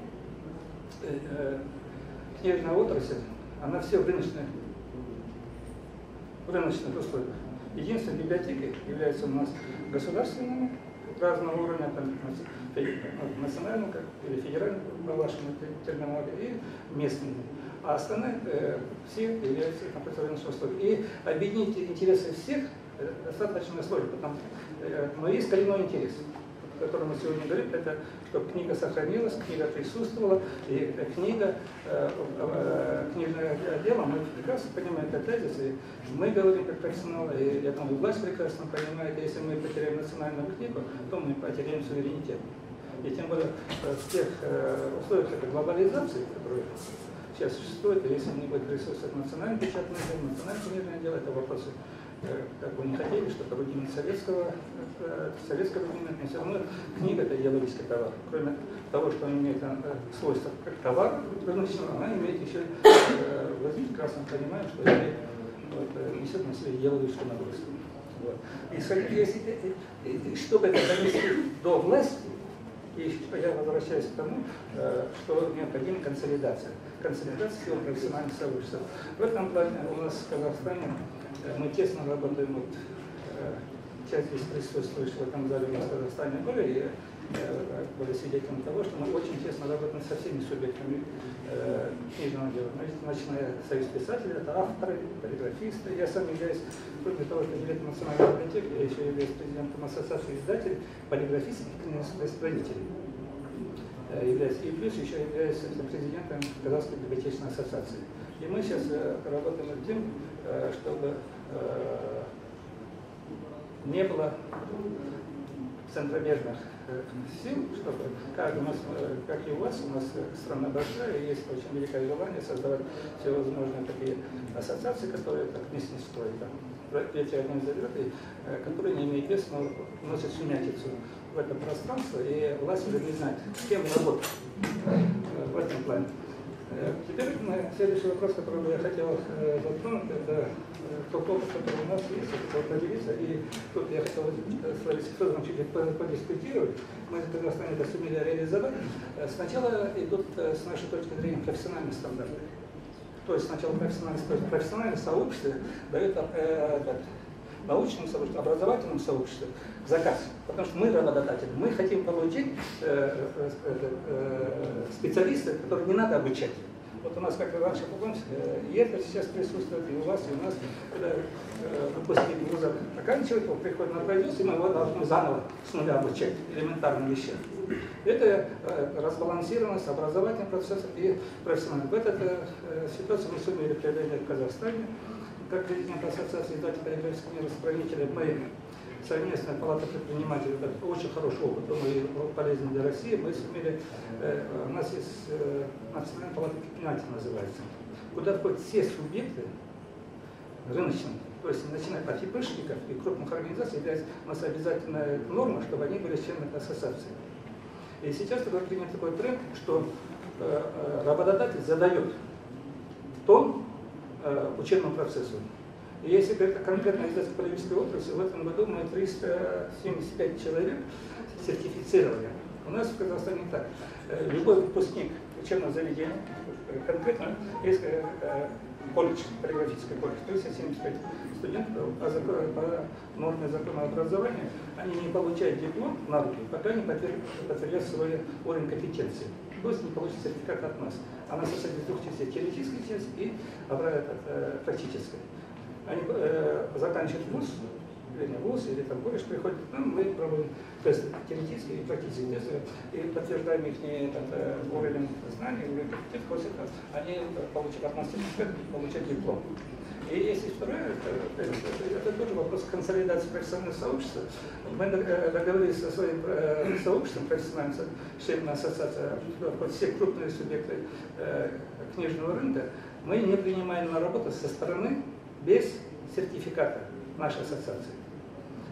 э, э, книжная отрасль, она все в рыночных, в рыночных условиях. Единственные библиотеки являются у нас государственными, разного уровня, там, национальным как, или федеральным, по вашему терминологии, и местными. А остальные э, все являются рыночных условий. И объединить интересы всех достаточно сложно, потому, э, но есть коренной интерес о котором мы сегодня говорим, это чтобы книга сохранилась, книга присутствовала, и книга, э, э, книжное дело, мы прекрасно понимаем это тезис, и мы говорим как профессионалы, и я думаю, власть прекрасно понимает, если мы потеряем национальную книгу, то мы потеряем суверенитет. И тем более э, в тех условиях этой глобализации, которые сейчас существуют, и если не будет присутствовать национальное печатное дело, национальное книжное дело, это вопросы как бы не хотели, чтобы рудимент советского, э, советского но все равно книга это идеологический товар. Кроме того, что он имеет э, свойства как товар рыночного, она имеет еще, э, возьмите, прекрасно понимаем, что это вот, несет на себе идеологическую нагрузку. Вот. И если, чтобы это донести до власти, И я возвращаюсь к тому, э, что необходима консолидация. Консолидация всего профессиональных сообществ. В этом плане у нас в Казахстане э, мы тесно работаем, вот, э, часть здесь присутствующих в этом зале в Казахстане были, и э, были свидетелем того, что мы очень тесно работаем со всеми субъектами э, книжного дела. Значит, Начиная союз писателей, это авторы, полиграфисты. Я сам являюсь, кроме того, что директор национальной библиотеки, я еще являюсь президентом ассоциации издателей, полиграфистов и книгоспроизводителей. Э, являюсь, и плюс еще являюсь президентом Казахской библиотечной ассоциации. И мы сейчас э, работаем над тем, э, чтобы э, не было центробежных сил, чтобы как у нас, как и у вас, у нас страна большая, и есть очень великое желание создавать всевозможные такие ассоциации, которые так мясництво и там эти организации, которые не имеют веса, но вносят сумятицу в это пространство, и власть уже не знает, с кем работать в этом плане. Э, Теперь следующий вопрос, который бы я хотел э, затронуть, это э, тот опыт, который у нас есть, я хотел поделиться. И тут я хотел с Федоровной чуть по- подискутировать. Мы в Казахстане это сумели реализовать. Сначала идут, с нашей точки зрения, профессиональные стандарты. То есть сначала профессиональное, профессиональное сообщество дает э, этот, научному сообществу, образовательному сообществу заказ. Потому что мы работодатели, мы хотим получить э, э, э, э, специалистов, которые не надо обучать. Вот у нас, как раньше, э, и это сейчас присутствует, и у вас, и у нас, когда э, выпускник вуза оканчивает, он приходит на производство, и мы его должны заново с нуля обучать элементарным вещам. Это э, разбалансированность образовательного процесса и профессионального. В этой э, ситуации мы сумели преодолеть в Казахстане. Как президент Ассоциации издателей полиграфических распространителей мы совместная палата предпринимателей, это очень хороший опыт, думаю, и полезный для России. Мы сумели, э, у нас есть э, национальная палата предпринимателей называется, куда входят все субъекты рыночные, то есть начиная от ИПшников и крупных организаций, является у нас обязательная норма, чтобы они были членами ассоциации. И сейчас такой принят такой тренд, что э, работодатель задает тон учебному процессу. И если конкретно издательско-политической отрасли, в этом году мы 375 человек сертифицировали. У нас в Казахстане так. Э, Любой выпускник учебного заведения, э, конкретно есть э, э, колледж, полиграфический колледж, 375 студентов по, закон- по норме закона образования, они не получают диплом на руки, пока не подтвер- подтвердят свой уровень компетенции. Не получат сертификат от нас. Она состоит из двух частей, теоретической части и обратно, э, практической. Они э, заканчивают вуз, или не вуз, или там колледж, приходят к нам, мы проводим тесты теоретические и практические тесты, и подтверждаем их этот, э, уровень знаний, уровень компетенции, после этого они получат от нас сертификат и получают диплом. И если второе, это, это- это тоже вопрос консолидации профессионального сообщества. Мы э, договорились со своим э, сообществом профессиональным, членами ассоциации, все крупные субъекты э, книжного рынка, мы не принимаем на работу со стороны без сертификата нашей ассоциации.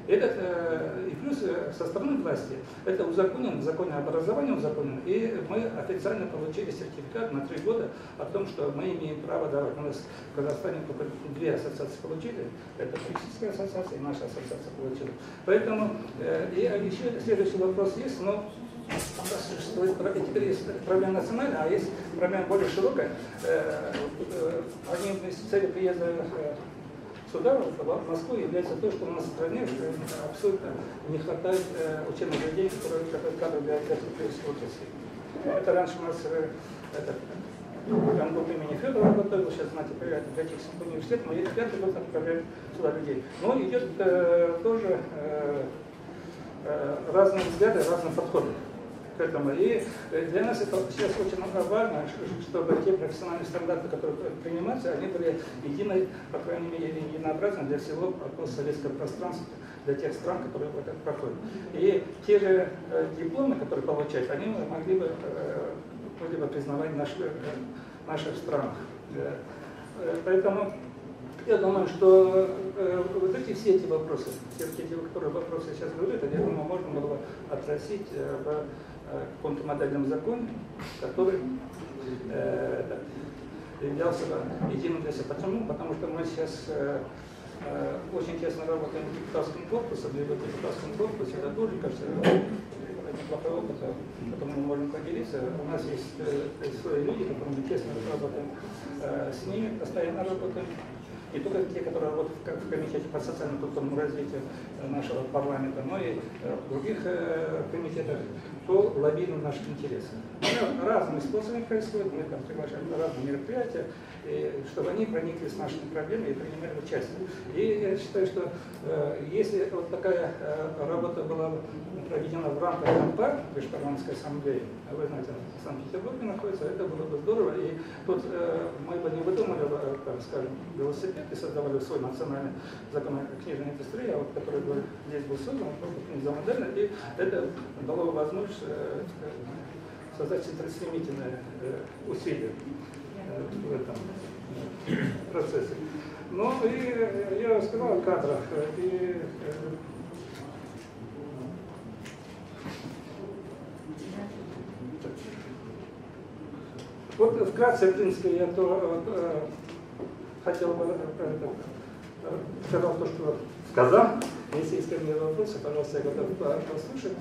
Этот, э, и плюс э, со стороны власти это узаконено, в законе образования узаконено, и мы официально получили сертификат на три года о том, что мы имеем право давать. У нас в Казахстане только две ассоциации получили, это политическая ассоциация и наша ассоциация получила. Поэтому, э, и еще следующий вопрос есть, но у нас существует, теперь есть проблема национальная, а есть проблема более широкая. Одним из целей приезда сюда, в Москву, является то, что у нас в стране э, абсолютно не хватает э, учебных заведений, которые которые кадры для издательской отрасли. Это раньше у нас э, этот, Гангут имени Федорова готовил, сейчас на теперь это Гатический университет, есть пятый год отправляют сюда людей. Но идет э, тоже э, разные взгляды, разные подходы этому. И э, для нас это сейчас очень важно, чтобы те профессиональные стандарты, которые принимаются, они были единой, по крайней мере, единообразны для всего постсоветского пространства, для тех стран, которые это проходят. И те же э, дипломы, которые получают, они могли бы, э, были бы признавать в наших, странах. Поэтому я думаю, что э, вот эти все эти вопросы, все эти, которые вопросы сейчас говорю, это, я думаю, можно было бы отразить э, каком-то модельном законе, который э, являлся единым для всех. Почему? Потому что мы сейчас э, э, очень тесно работаем с депутатским корпусом, и в депутатском корпусе это тоже, кажется, плохой опыт, которым мы можем поделиться. У нас есть э, свои люди, которые мы тесно работаем э, с ними, постоянно работаем. Не только те, которые работают как в комитете по социально-культурному развитию нашего парламента, но и в других комитетах по лоббированию наших интересов. Разными способами происходит, мы там приглашаем на разные мероприятия, чтобы они проникли с нашими проблемами и принимали участие. И я считаю, что э, если вот такая э, работа была проведена в рамках МПА, Межпарламентской ассамблеи, а вы знаете, в Санкт-Петербурге находится, это было бы здорово. И тут э, мы бы не выдумали, там, скажем, велосипед и создавали свой национальный закон о книжной индустрии, а вот который бы здесь был создан, он был бы за модельный, и это дало бы возможность создать центростремительное э, усилие э, в этом э, процессе. Ну и я сказал о кадрах. И, Вот вкратце, в принципе, я то, э, хотел бы э, э, сказал то, что сказал. Если есть ко мне вопросы, пожалуйста, я готов послушать.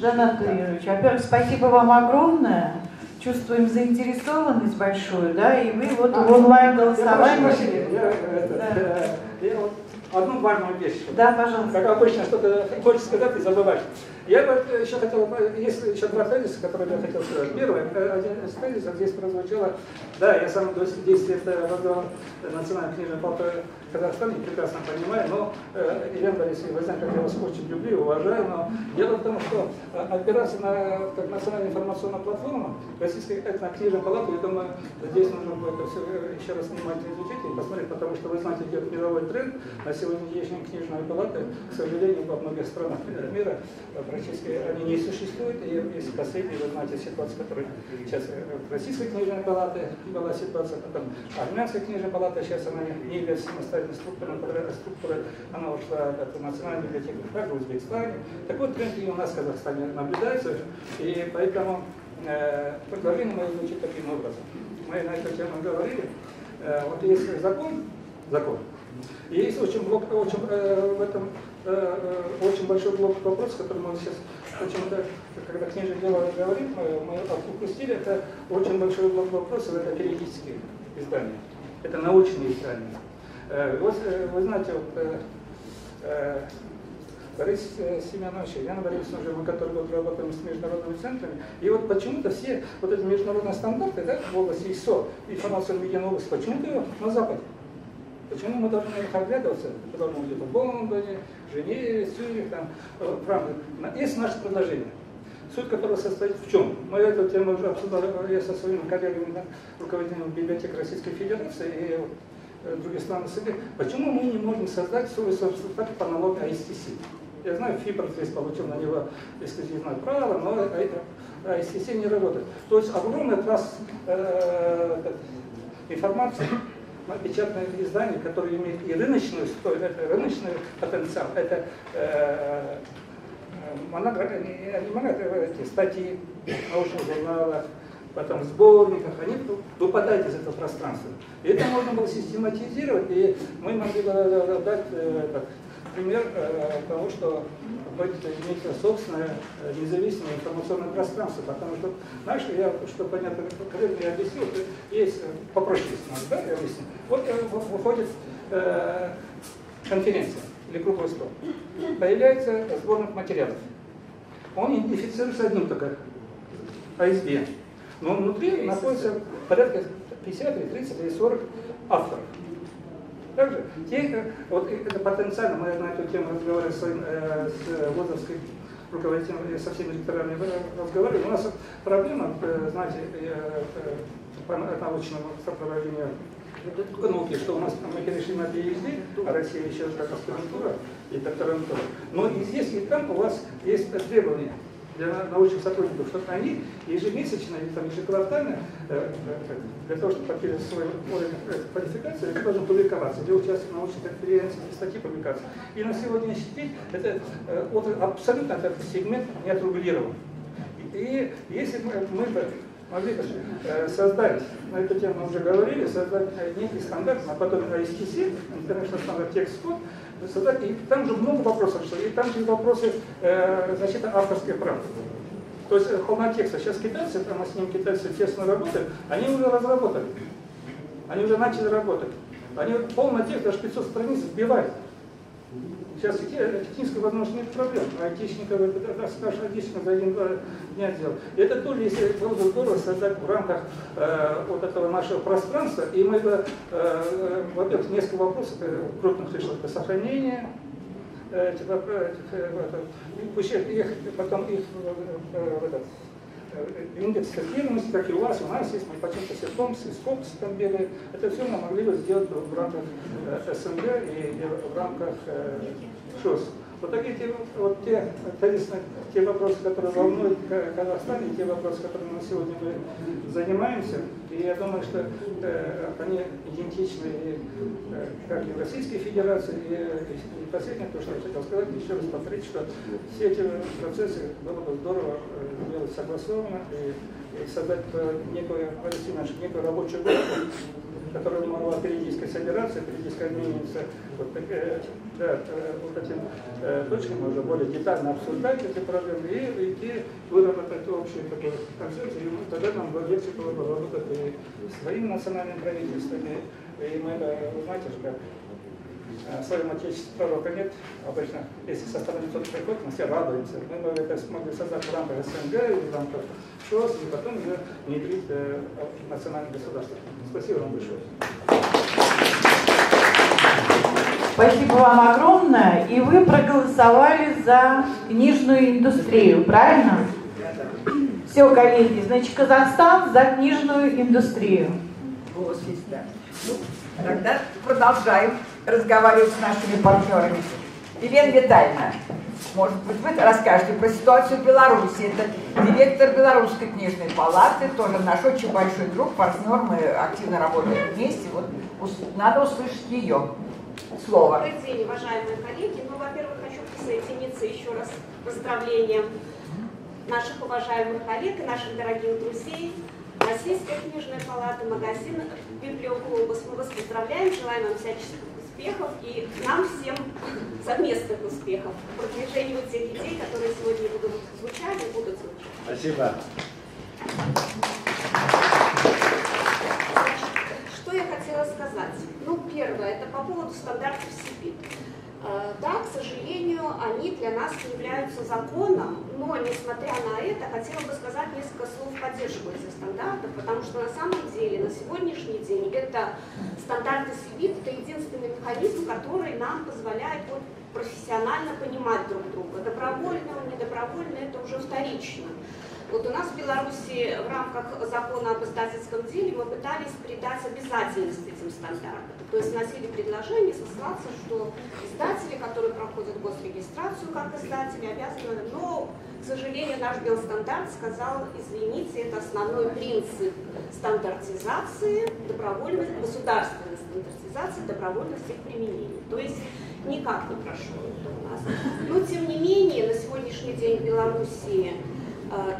Жан Антонович, во-первых, спасибо вам огромное. Чувствуем заинтересованность большую, да, и вы вот в онлайн-голосовании. Я, это, да. я вот одну важную вещь. Да, пожалуйста. Как обычно, что-то хочешь сказать и забываешь. Я бы еще хотел, есть еще два тезиса, которые я хотел сказать. Первый, один из тезисов здесь прозвучало, да, я сам до 10 лет возглавил Национальную книжную палату Казахстана, прекрасно понимаю, но, э, Елена Борисовна, вы знаете, как я вас очень люблю и уважаю, но дело в том, что э, опираться на как национальную информационную платформу Российской книжной палаты, я думаю, здесь нужно будет все еще раз внимательно изучить и посмотреть, потому что, вы знаете, идет мировой тренд, на сегодняшней книжной палаты, к сожалению, во многих странах мира практически они не существуют, и если последние, вы знаете, ситуация, которая сейчас в Российской книжной палате была ситуация, потом Армянская книжная палата, сейчас она не является самостоятельной самостоятельной структуры, структуры она ушла от Национальной библиотеки, также в Узбекистане. Такой тренд и у нас в Казахстане наблюдается, и поэтому э, предложение мы звучит таким образом. Мы на эту тему говорили. Э, вот есть закон, закон, и есть очень, блок, очень э, в этом э, э очень большой блок вопросов, который мы сейчас почему-то, когда книжное дело говорим, мы, мы упустили, это очень большой блок вопросов, это периодические издания, это научные издания. Э, вот, э, вы знаете, вот, э, Борис Семенович, Яна Борисовна, уже мы который год работаем с международными центрами, и вот почему-то все вот эти международные стандарты да, в области ИСО, информационно-медийной области, почему-то на Западе. Почему мы должны на них оглядываться? Потому где-то в Лондоне, Женеве, Сюрих, там, правда. Есть наше предложение. Суть которого состоит в чем? Мы эту тему уже обсуждали я со своими коллегами, руководителем библиотеки Российской Федерации, и Э, другие страны себе, почему мы не можем создать свой собственный так по налогу ISTC? Я знаю, ФИБР здесь получил на него эксклюзивное право, но ISTC не работает. То есть огромный класс э, информации печатное издание, которое имеет и рыночную стоимость, это рыночный потенциал, это э, э монографии, не монографии, статьи научных журналах, потом в сборниках, они выпадают из этого пространства. И это можно было систематизировать, и мы могли бы дать э, так, пример э, того, что будет иметь собственное э, независимое информационное пространство, потому что, знаешь, я, что понятно, коллега я объяснил, есть, попроще да, я объясню. Вот выходит э, конференция или круглый стол, появляется сборник материалов. Он идентифицируется одним только, ISBN. Но внутри находится порядка 50 или 30 или 40 авторов. Также те, вот это потенциально, мы на эту тему разговаривали с, э, с Лозовской руководителем, со всеми директорами разговаривали. У нас проблема, э, знаете, э, по научному сопровождению науки, что у нас мы перешли на PhD, а Россия еще как аспирантура и докторантура. Но и здесь, и там у вас есть требования для научных сотрудников, чтобы они ежемесячно или там, ежеквартально, э, э, для того, чтобы подтвердить свой уровень э, квалификации, они должны публиковаться, где участвовать в научных конференциях, статьи публикации. И на сегодняшний день это вот, абсолютно этот сегмент не отрегулирован. И если мы, мы могли бы создать, на эту тему мы уже говорили, создать некий стандарт, а потом ISTC, International Standard Text Code, создать, и там же много вопросов, что и там же вопросы э, защиты авторских прав. То есть э, холнотекста. Сейчас китайцы, там с ним китайцы тесно работают, они уже разработали. Они уже начали работать. Они полный текст, даже 500 страниц сбивают. Сейчас технически, возможно, нет проблем. Айтишников, да, скажешь, айтишников за один-два дня сделал. И это тоже, если было бы здорово создать в рамках э, вот этого нашего пространства, и мы э, э, во-первых, несколько вопросов э, крупных решили по сохранению, э, типа, э, пусть их, потом их э, этот, индекс цитируемости, как и у вас, у нас есть, мы почему-то все Томсы, Скопсы там бегали. Это все мы могли бы сделать в рамках э, СНГ и в рамках э, ШОС. Вот такие вот те, те вопросы, которые волнуют Казахстан, и те вопросы, которыми мы сегодня мы занимаемся, и я думаю, что э, они идентичны и, э, как и в Российской Федерации, и, и, последнее, то, что я хотел сказать, еще раз повторить, что все эти процессы было бы здорово э, делать согласованно и, и создать э, некую, некую рабочую группу, которая могла собираться, периодически обмениваться вот, э, да, э, вот этим э, точкам, уже более детально обсуждать эти проблемы и идти выработать общую такую концепцию. И тогда нам легче было бы работать и своими национальными правительствами. И мы, знаете, как в своем отечестве пророка нет. Обычно, если со стороны кто-то приходит, мы все радуемся. Мы это смогли создать в рамках СНГ и в рамках ШОС, и потом уже внедрить э, национальное государство. Спасибо вам большое. Спасибо вам огромное. И вы проголосовали за книжную индустрию, правильно? Все, коллеги, значит, Казахстан за книжную индустрию. Да. Ну, тогда продолжаем разговаривать с нашими партнерами. Елена Витальевна, может быть, вы расскажете про ситуацию в Беларуси. Это директор Белорусской книжной палаты, тоже наш очень большой друг, партнер, мы активно работаем вместе. Вот надо услышать ее слово. Добрый день, уважаемые коллеги. Ну, во-первых, хочу присоединиться еще раз к поздравлениям наших уважаемых коллег и наших дорогих друзей. Российская книжная палата, магазин Библиоклубус. Мы вас поздравляем, желаем вам всяческих успехов и нам всем совместных успехов в продвижении вот тех идей, которые сегодня будут звучать и будут звучать. Спасибо. Я хотела сказать? Ну, первое, это по поводу стандартов СИПИ. Э, да, к сожалению, они для нас не являются законом, но, несмотря на это, хотела бы сказать несколько слов в поддержку этих стандартов, потому что на самом деле на сегодняшний день это стандарты СИБИТ, это единственный механизм, который нам позволяет вот, профессионально понимать друг друга. Добровольно, недобровольно, это уже вторично. Вот у нас в Беларуси в рамках закона об издательском деле мы пытались придать обязательность этим стандартам. То есть носили предложение сослаться, что издатели, которые проходят госрегистрацию как издатели, обязаны, но, к сожалению, наш белстандарт сказал, извините, это основной принцип стандартизации, добровольной, государственной стандартизации, добровольности их применения. То есть никак не прошло это у нас. Но, тем не менее, на сегодняшний день в Беларуси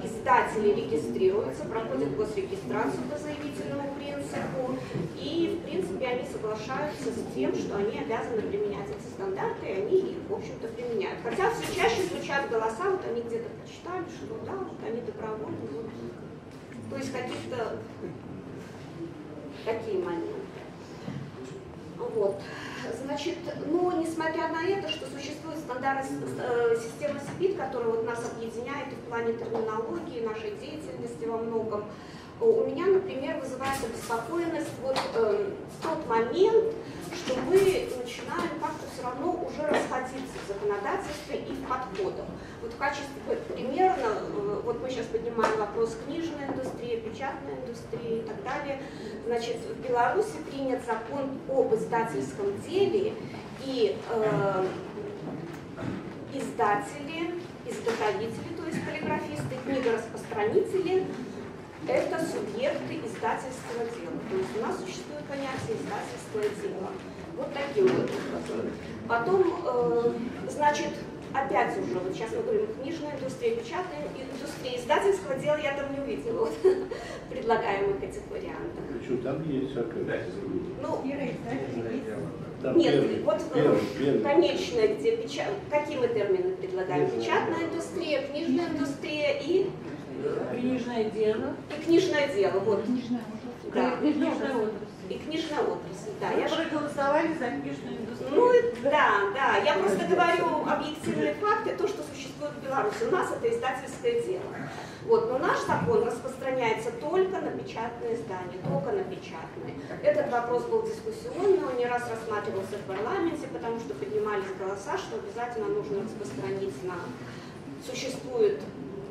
издатели регистрируются, проходят госрегистрацию по заявительному принципу, и, в принципе, они соглашаются с тем, что они обязаны применять эти стандарты, и они их, в общем-то, применяют. Хотя все чаще звучат голоса, вот они где-то прочитали, что да, вот они добровольны, вот. то есть каких-то такие моменты. Вот. Значит, но несмотря на это, что существует стандарт э, системы СПИД, которая вот нас объединяет в плане терминологии, нашей деятельности во многом, у меня, например, вызывает обеспокоенность вот э, тот момент, что мы начинаем как-то все равно уже расходиться в законодательстве и в подходах. Вот в качестве примерно, э, вот мы сейчас поднимаем вопрос книжной индустрии, печатной индустрии и так далее. Значит, в Беларуси принят закон об издательском деле, и э, издатели, изготовители, то есть полиграфисты, книгораспространители это субъекты издательского дела. То есть у нас существует понятие издательское дело. Вот таким вот образом. Потом, э, значит, опять уже, вот сейчас мы говорим книжная индустрия, печатная индустрия, издательского дела я там не увидела вот, [LAUGHS] предлагаемых этих вариантов. Что там есть всякое? Ну, Там нет, первый, вот э, первый, первый. конечная, где печа... какие мы термины предлагаем? Печатная индустрия, книжная индустрия и, Книжное дело. и книжное дело. Вот. Да. Книжная отрасль. И книжная отрасль, да. Я Мы же проголосовали за книжную индустрию. Ну, да, да. Я просто говорю объективные факты, то, что существует в Беларуси. У нас это издательское дело. Вот, но наш закон распространяется только на печатные издания, только на печатные. Этот вопрос был дискуссионный, он не раз рассматривался в парламенте, потому что поднимались голоса, что обязательно нужно распространить на... Существует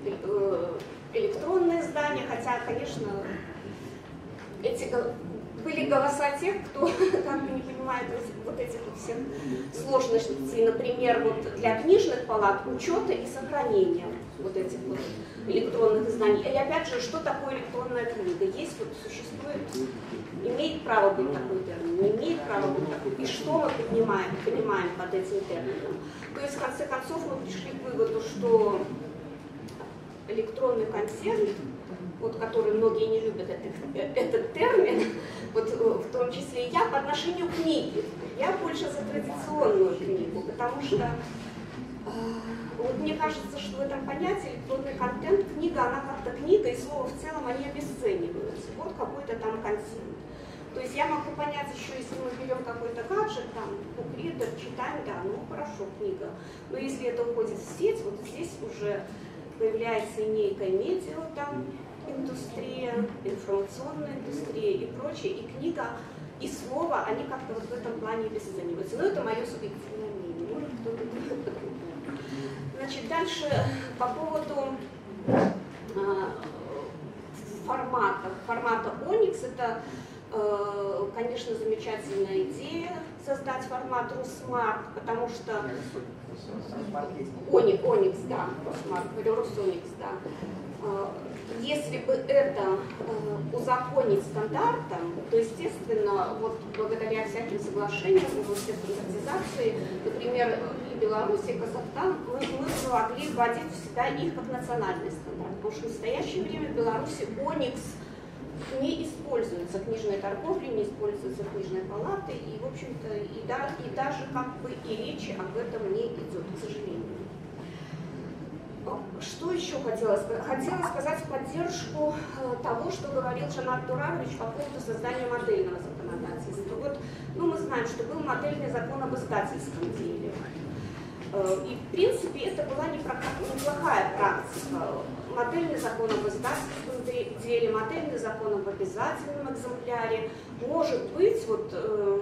э, электронные издания, хотя, конечно, эти были голоса тех, кто [LAUGHS] бы не понимает вот этих вот всех сложностей. Например, вот для книжных палат учета и сохранения вот этих вот электронных изданий. Или опять же, что такое электронная книга? Есть вот существует, имеет право быть такой термин, не имеет права быть такой. И что мы понимаем, понимаем под этим термином? То есть, в конце концов, мы пришли к выводу, что электронный контент, вот, который многие не любят этот, этот термин, вот, э, в том числе и я, по отношению к книге. Я больше за традиционную книгу, потому что э, вот мне кажется, что в этом понятии электронный контент, книга, она как-то книга, и слово в целом они обесцениваются. Вот какой-то там контент. То есть я могу понять еще, если мы берем какой-то гаджет, там, букридер, читаем, да, ну хорошо, книга. Но если это уходит в сеть, вот здесь уже появляется и некая медиа, там, индустрия, информационная индустрия и прочее, и книга, и слово, они как-то вот в этом плане обесцениваются. Но это мое субъективное мнение, может другой по-другому. Значит, дальше по поводу а, формата. Формата ONIX это, конечно, замечательная идея создать формат RUSMARC, потому что ONIX, ONIX, да, RUSMARC, говорю, Росоникс, да. Э, Если бы это э, узаконить стандартом, то, естественно, вот благодаря всяким соглашениям в области стандартизации, например, и Беларусь, и Казахстан, мы, мы бы могли вводить в себя их как национальный стандарт. Потому что в настоящее время в Беларуси ONIX не используется книжной торговлей, не используется книжной палатой, и, в общем-то, и, да, и даже как бы и речи об этом не идет, к сожалению. Что еще хотела сказать? Хотела сказать в поддержку э, того, что говорил Жанат Дуравович по поводу создания модельного законодательства. Вот, ну, мы знаем, что был модельный закон об издательском деле. Э, И, в принципе, это была неплохая практика. Модельный закон об издательском де- деле, модельный закон об обязательном экземпляре. Может быть, вот, э,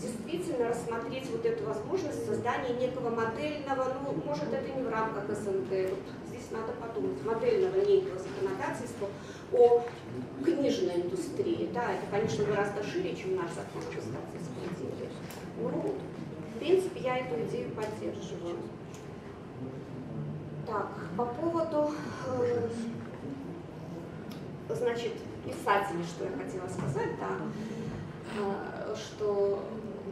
действительно рассмотреть вот эту возможность создания некого модельного, ну, может, это не в рамках СНГ, вот здесь надо подумать, модельного некого законодательства о книжной индустрии. Да, это, конечно, гораздо шире, чем наш закон об издательском деле. Ну, в принципе, я эту идею поддерживаю. Так, по поводу, э, значит, писателей, что я хотела сказать, да, э, что,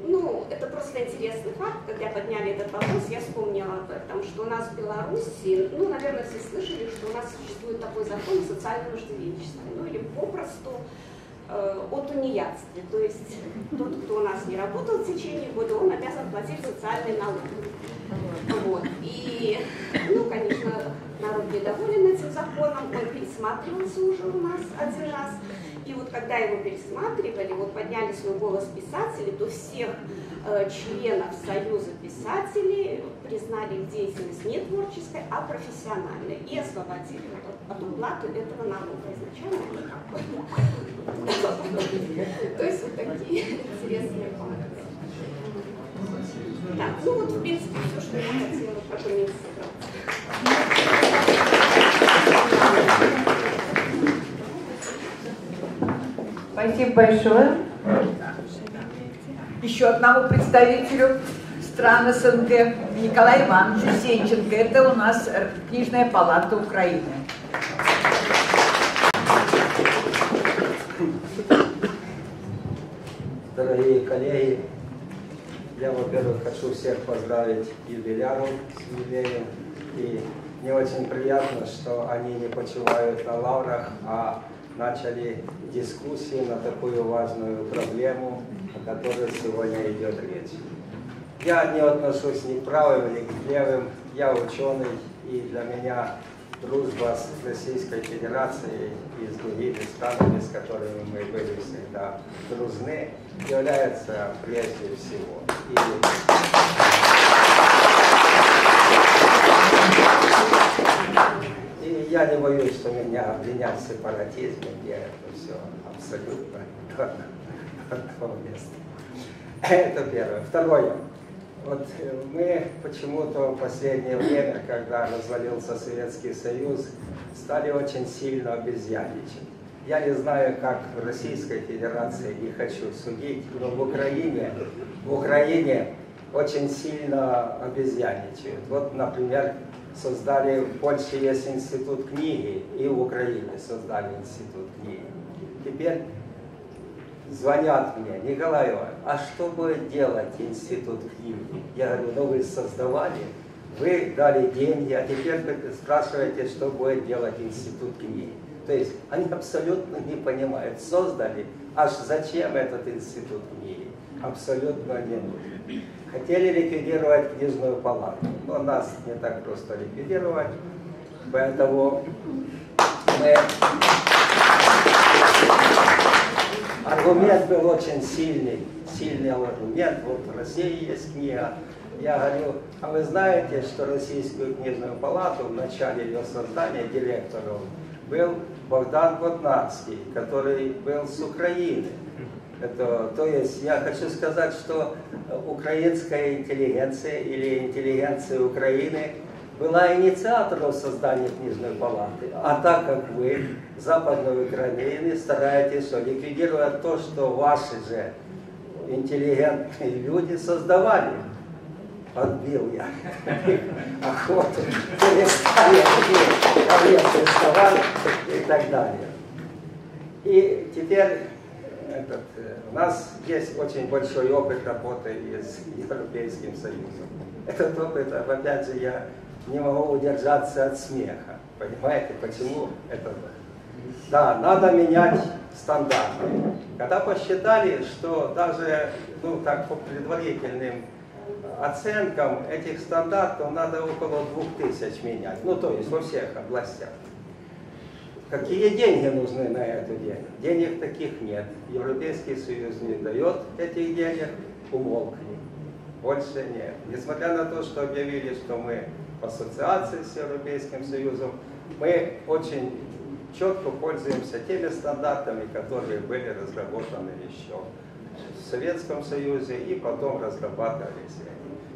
ну, это просто интересный факт, когда подняли этот вопрос, я вспомнила об этом, что у нас в Беларуси, ну, наверное, все слышали, что у нас существует такой закон о социальном иждивенчестве, ну, или попросту э, о тунеядстве, то есть тот, кто у нас не работал в течение года, он обязан платить социальный налог. Вот. И, ну, конечно, народ недоволен этим законом, он пересматривался уже у нас один раз. И вот когда его пересматривали, вот подняли свой голос писатели, то всех э, членов Союза писателей признали их деятельность не творческой, а профессиональной и освободили от, от уплаты этого налога. Изначально То есть вот такие интересные факты. Так, ну вот, в принципе, все, что я хотела прокомментировать. Спасибо большое. еще одному представителю стран СНГ Николаю Ивановичу Сенченко. Это у нас Книжная палата Украины. Дорогие коллеги, Я, во-первых, хочу всех поздравить юбиляру с юбилеем. И мне очень приятно, что они не почивают на лаврах, а начали дискуссию на такую важную проблему, о которой сегодня идет речь. Я не отношусь ни к правым, ни к левым. Я ученый, и для меня дружба с Российской Федерацией и с другими странами, с которыми мы были всегда дружны, является прежде всего. И, и я не боюсь, что меня обвинят в сепаратизме, где это все абсолютно [LAUGHS] то место. Это первое. Второе. Вот э, мы почему-то в последнее время, когда развалился Советский Союз, стали очень сильно обезьяничать. Я не знаю, как в Российской Федерации, не хочу судить, но в Украине, в Украине очень сильно обезьяничают. Вот, например, создали, в Польше есть институт книги, и в Украине создали институт книги. Теперь звонят мне, Николай Иванович, а что будет делать институт книги? Я говорю, ну вы создавали, вы дали деньги, а теперь вы спрашиваете, что будет делать институт книги. То есть они абсолютно не понимают, создали, аж зачем этот институт книги? Абсолютно не нужен. Хотели ликвидировать книжную палату, но нас не так просто ликвидировать, поэтому мы аргумент был очень сильный, сильный аргумент. Вот в России есть книга. Я говорю, а вы знаете, что Российскую книжную палату в начале ее создания директором был Богдан Боднарский, который был с Украины. Это, то есть я хочу сказать, что украинская интеллигенция или интеллигенция Украины была инициатором создания книжной палаты. А так как вы, западной Украины, стараетесь ликвидировать то, что ваши же интеллигентные люди создавали, подбил я охоту, перестали и так далее. И теперь этот, у нас есть очень большой опыт работы с Европейским Союзом. Этот опыт, опять же, я не могу удержаться от смеха. Понимаете, почему это? Да, надо менять стандарты. Когда посчитали, что даже, ну так по предварительным оценкам этих стандартов надо около двух тысяч менять, ну то есть во всех областях. Какие деньги нужны на эту день? Денег таких нет. Европейский Союз не дает этих денег, умолкли. Больше нет. Несмотря на то, что объявили, что мы в ассоциации с Европейским Союзом, мы очень четко пользуемся теми стандартами, которые были разработаны еще в Советском Союзе и потом разрабатывались.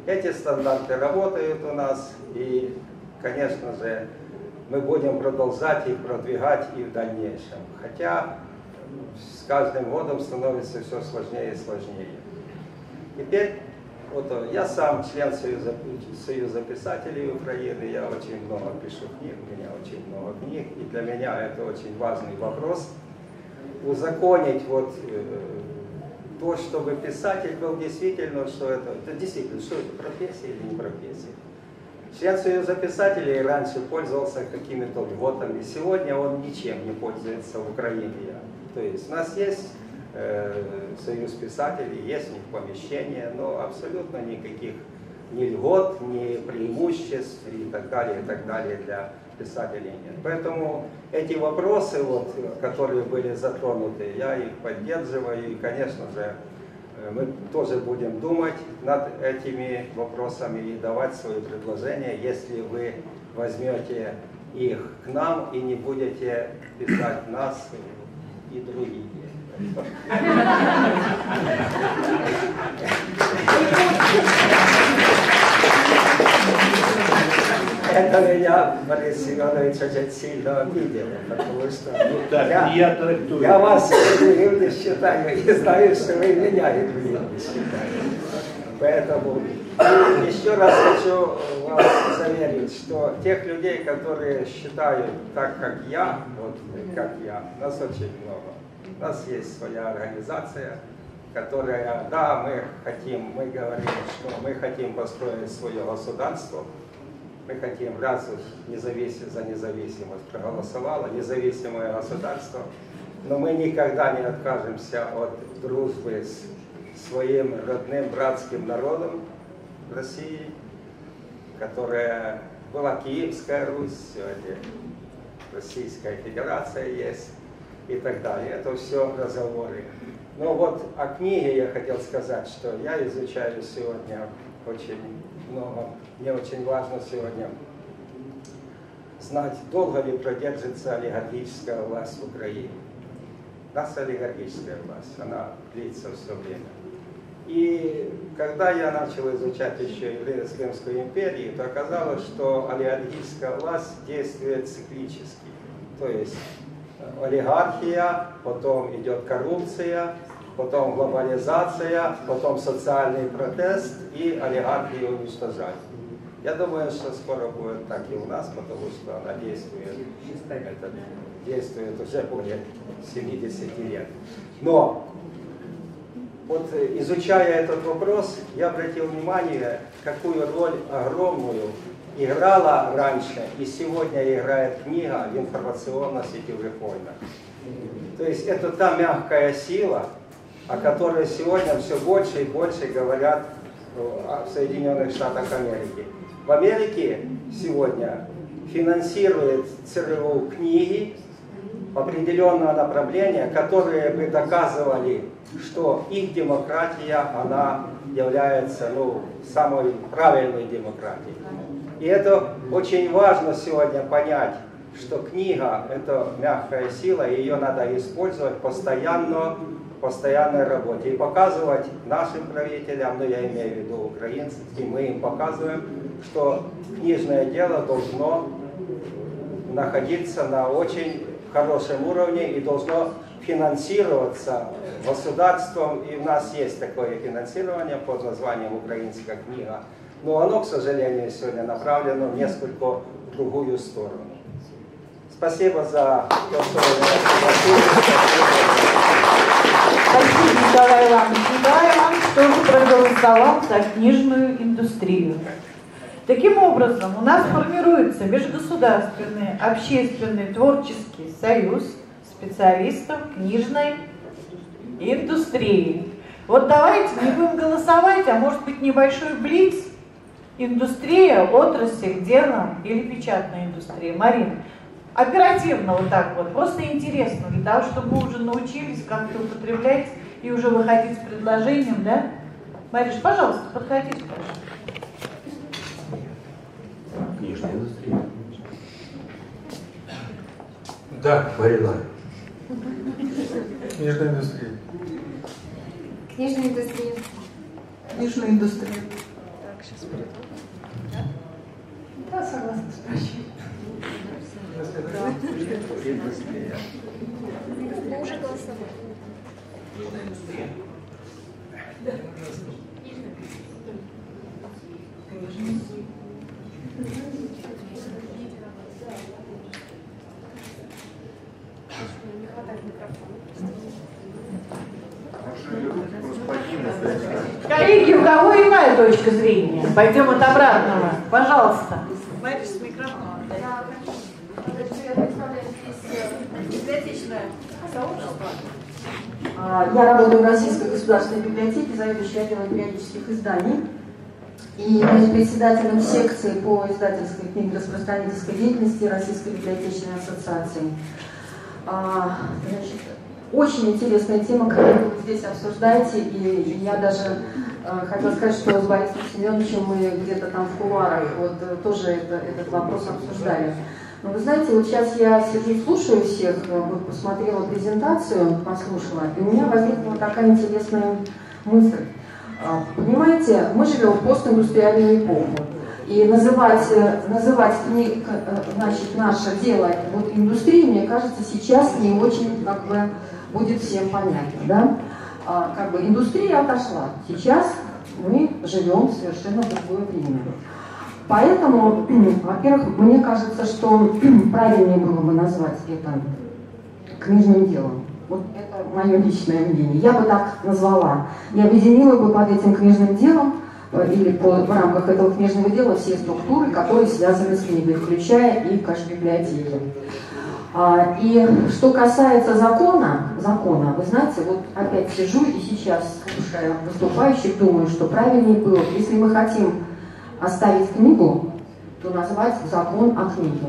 Эти стандарты работают у нас, и, конечно же, мы будем продолжать их продвигать и в дальнейшем. Хотя с каждым годом становится все сложнее и сложнее. Теперь, вот я сам член Союза, Союза писателей Украины, я очень много пишу книг, у меня очень много книг, и для меня это очень важный вопрос. Узаконить вот э, то, чтобы писатель был действительно, что это, это действительно, что это профессия или не профессия. Член Союза писателей раньше пользовался какими-то льготами, сегодня он ничем не пользуется в Украине. То есть у нас есть э, Союз писателей, есть у них помещение, но абсолютно никаких ни льгот, ни преимуществ и так далее, и так далее для писателей нет. Поэтому эти вопросы, вот, которые были затронуты, я их поддерживаю и, конечно же, мы тоже будем думать над этими вопросами и давать свои предложения, если вы возьмете их к нам и не будете писать нас и другие. [LAUGHS] Это меня, Борис Иванович, очень сильно обидело, потому что [LAUGHS] ну, так, я, я, трактую. я вас евреем считаю и знаю, что вы меня евреем считаете. Поэтому еще раз хочу вас заверить, что тех людей, которые считают так, как я, вот как я, нас очень много. У нас есть своя организация, которая, да, мы хотим, мы говорим, что мы хотим построить свое государство, мы хотим, раз уж независим, за независимость проголосовало, независимое государство, но мы никогда не откажемся от дружбы с своим родным братским народом России, которая была Киевская Русь, сегодня Российская Федерация есть и так далее. Это все разговоры. Но вот о книге я хотел сказать, что я изучаю сегодня очень много. Мне очень важно сегодня знать, долго ли продержится олигархическая власть в Украине. Наша олигархическая власть, она длится все время. И когда я начал изучать еще евреев Римской империи, то оказалось, что олигархическая власть действует циклически. То есть олигархия, потом идет коррупция, потом глобализация, потом социальный протест и олигархию уничтожать. Я думаю, что скоро будет так и у нас, потому что она действует, это, действует уже более 70 лет. Но вот изучая этот вопрос, я обратил внимание, какую роль огромную играла раньше и сегодня играет книга в информационно-сетевых войнах. То есть это та мягкая сила, о которой сегодня все больше и больше говорят в Соединенных Штатах Америки. В Америке сегодня финансирует ЦРУ книги определенного направления, которые бы доказывали, что их демократия, она является ну, самой правильной демократией. И это очень важно сегодня понять, что книга – это мягкая сила, и ее надо использовать постоянно, постоянной работе. И показывать нашим правителям, ну я имею в виду украинцам, и мы им показываем, что книжное дело должно находиться на очень хорошем уровне и должно финансироваться государством. И у нас есть такое финансирование под названием «Украинская книга». Но оно, к сожалению, сегодня направлено в несколько другую сторону. Спасибо за то, что вы Спасибо, Николай Иванович. Николай Иванович тоже проголосовал за книжную индустрию. Таким образом, у нас формируется межгосударственный общественный творческий союз специалистов книжной индустрии. Вот давайте не будем голосовать, а может быть небольшой блиц. Индустрия, отрасль, дело или печатная индустрия. Марина, оперативно вот так вот, просто интересно, для того, чтобы мы уже научились как-то употреблять и уже выходить с предложением, да? Мариш, пожалуйста, подходите, пожалуйста. Книжная индустрия. Да, Марина. Книжная индустрия. Книжная индустрия. Книжная индустрия. Так, сейчас приду. Да, согласна с прощением. Мы уже голосовали. Микрофона. Коллеги, у кого иная точка зрения? Пойдем от обратного. Пожалуйста. Мариш, с микрофоном. Я представляю здесь библиотечное сообщество. А, Я работаю в Российской государственной библиотеке, заведующей отделом периодических изданий. И являюсь председателем секции по издательской книге распространительской деятельности Российской библиотечной ассоциации. А, значит, очень интересная тема, которую вы здесь обсуждаете, и я даже э, хотела сказать, что с Борисом Семеновичем мы где-то там в кулуарах вот э, тоже это, этот вопрос обсуждали. Но вы знаете, вот сейчас я сижу, слушаю всех, э, вот посмотрела презентацию, послушала, и у меня возникла такая интересная мысль. А, Понимаете, мы живем в постиндустриальную эпоху. И называть, э, называть к- э, значит, наше дело вот индустрией, мне кажется, сейчас не очень как бы будет всем понятно. Да? А, как бы индустрия отошла. Сейчас мы живем в совершенно другое время. Поэтому, [CLEARS THROAT] во-первых, мне кажется, что [CLEARS THROAT] правильнее было бы назвать это книжным делом. Вот это мое личное мнение, я бы так назвала. Я объединила бы под этим книжным делом э, или по, в рамках этого книжного дела все структуры, которые связаны с книгой, включая и, конечно, библиотеки. А, и что касается закона, закона, вы знаете, вот опять сижу и сейчас, слушая выступающих, думаю, что правильнее было, если мы хотим оставить книгу, то назвать закон о книге.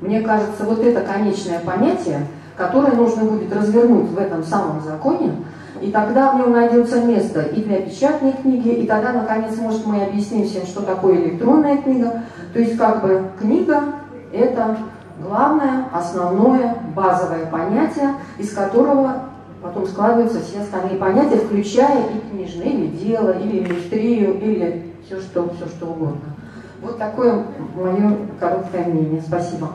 Мне кажется, вот это конечное понятие, которое нужно будет развернуть в этом самом законе, и тогда в нем найдется место и для печатной книги, и тогда, наконец, может, мы объясним всем, что такое электронная книга. То есть, как бы, книга – это главное, основное, базовое понятие, из которого потом складываются все остальные понятия, включая и книжное, или дело, или индустрию, или все что, все что угодно. Вот такое мое короткое мнение. Спасибо.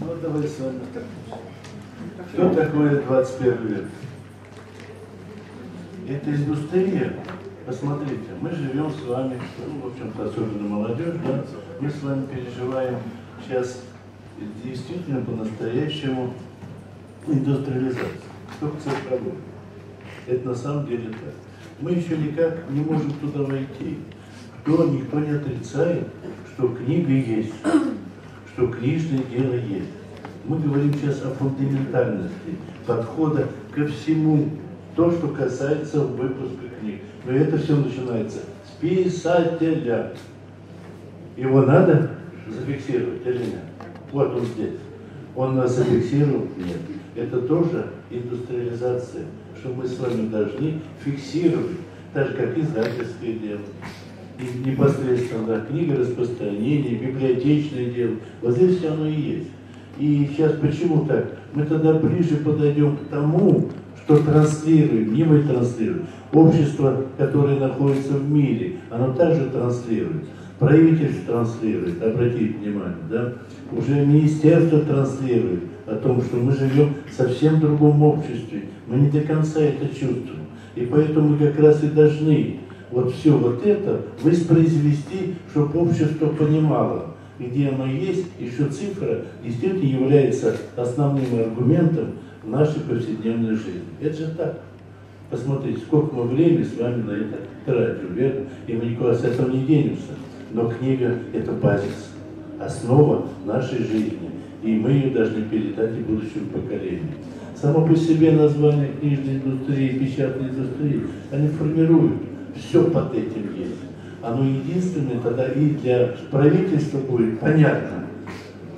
Ну, давай с вами Что такое 21 век? Это индустрия. Посмотрите, мы живем с вами, ну, в общем-то, особенно молодежь, да, мы с вами переживаем сейчас действительно по-настоящему индустриализацию, только цифровую. Это на самом деле так. Мы еще никак не можем туда войти. Кто, никто не отрицает, что книга есть, что книжное дело есть. Мы говорим сейчас о фундаментальности подхода ко всему, то, что касается выпуска книг. Но это все начинается с писателя. Его надо зафиксировать или нет? Вот он здесь. Он нас зафиксировал? Нет. Это тоже индустриализация, что мы с вами должны фиксировать, так же, как издательское дело, и непосредственно книга распространения, библиотечное дело. Вот здесь все оно и есть. И сейчас почему так? Мы тогда ближе подойдем к тому, что транслируем, не мы транслируем. Общество, которое находится в мире, оно также транслирует. Правительство транслирует, обратите внимание, да? Уже министерство транслирует о том, что мы живем в совсем другом обществе. Мы не до конца это чувствуем. И поэтому мы как раз и должны вот все вот это воспроизвести, чтобы общество понимало, где оно есть, и что цифра действительно является основным аргументом в нашей повседневной жизни. Это же так. Посмотрите, сколько мы времени с вами на это тратим, верно? И мы никуда с этого не денемся. Но книга – это базис, основа нашей жизни. И мы ее должны передать и будущему поколению. Само по себе название книжной индустрии, печатной индустрии, они формируют. Все под этим есть. Оно единственное тогда и для правительства будет понятно,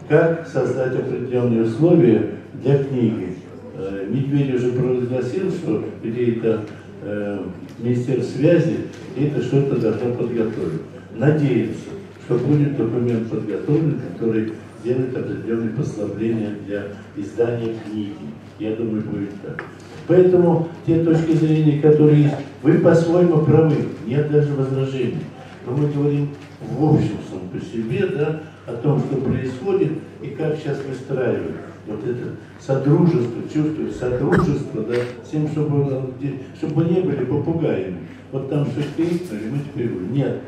как создать определенные условия для книги. Э, Медведев уже провозгласил, что где это э, Министерство связи это что-то должно подготовить. Надеется, что будет документ подготовлен, который делает определенные послабления для издания книги. Я думаю, будет так. Поэтому те точки зрения, которые есть, вы по-своему правы, нет даже возражений. Но мы говорим в общем сам по себе, да, о том, что происходит и как сейчас выстраивать вот это содружество, чувствую, содружество, да, с тем, чтобы, чтобы не были попугаями. Вот там что крикнули, мы теперь говорим, нет,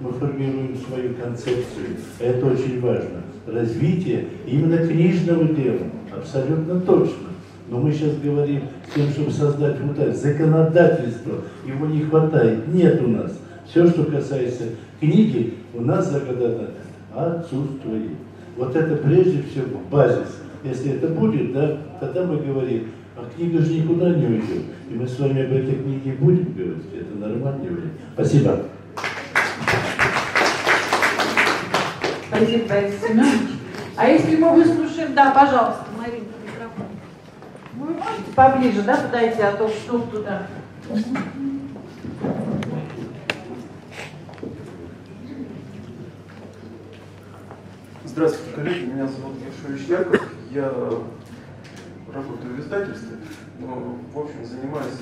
мы формируем свою концепцию. Это очень важно. Развитие именно книжного дела, абсолютно точно. Но мы сейчас говорим с тем, чтобы создать вот это законодательство, его не хватает, нет у нас. Все, что касается книги, у нас законодательство отсутствует. Вот это прежде всего базис. Если это будет, да, тогда мы говорим, а книга же никуда не уйдет. И мы с вами об этой книге будем говорить. Это нормальный вариант. Спасибо. Спасибо, Борис Семенович. А если мы выслушаем, да, пожалуйста, Марина, микрофон. Вы можете поближе, да, подойти, а то что туда. Здравствуйте, коллеги, меня зовут Гершович Яков, я работаю в издательстве, но, в общем, занимаюсь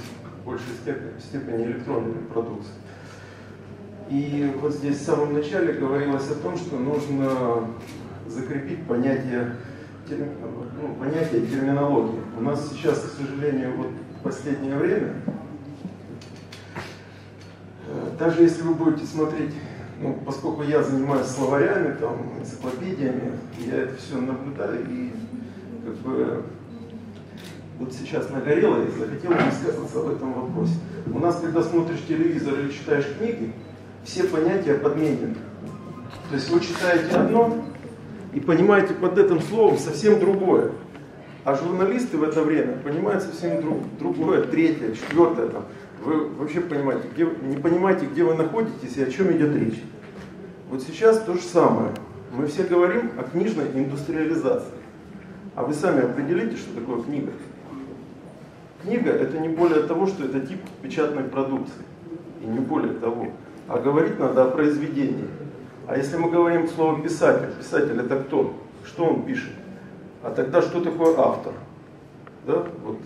в большей степени, степени электронной продукцией. И вот здесь в самом начале говорилось о том, что нужно закрепить понятие, ну, понятие терминологии. У нас сейчас, к сожалению, вот в последнее время, э, даже если вы будете смотреть ну, поскольку я занимаюсь словарями, там, энциклопедиями, я это все наблюдаю и как бы вот сейчас нагорело и захотел высказаться в этом вопросе. У нас, когда смотришь телевизор или читаешь книги, все понятия подменены. То есть вы читаете одно и понимаете под этим словом совсем другое. А журналисты в это время понимают совсем друг, другое, третье, четвертое. Там. Вы вообще понимаете, где, не понимаете, где вы находитесь и о чем идет речь. Вот сейчас то же самое. Мы все говорим о книжной индустриализации. А вы сами определите, что такое книга. Книга это не более того, что это тип печатной продукции. И не более того. А говорить надо о произведении. А если мы говорим слово писатель, писатель это кто? Что он пишет? А тогда что такое автор? Да? Вот,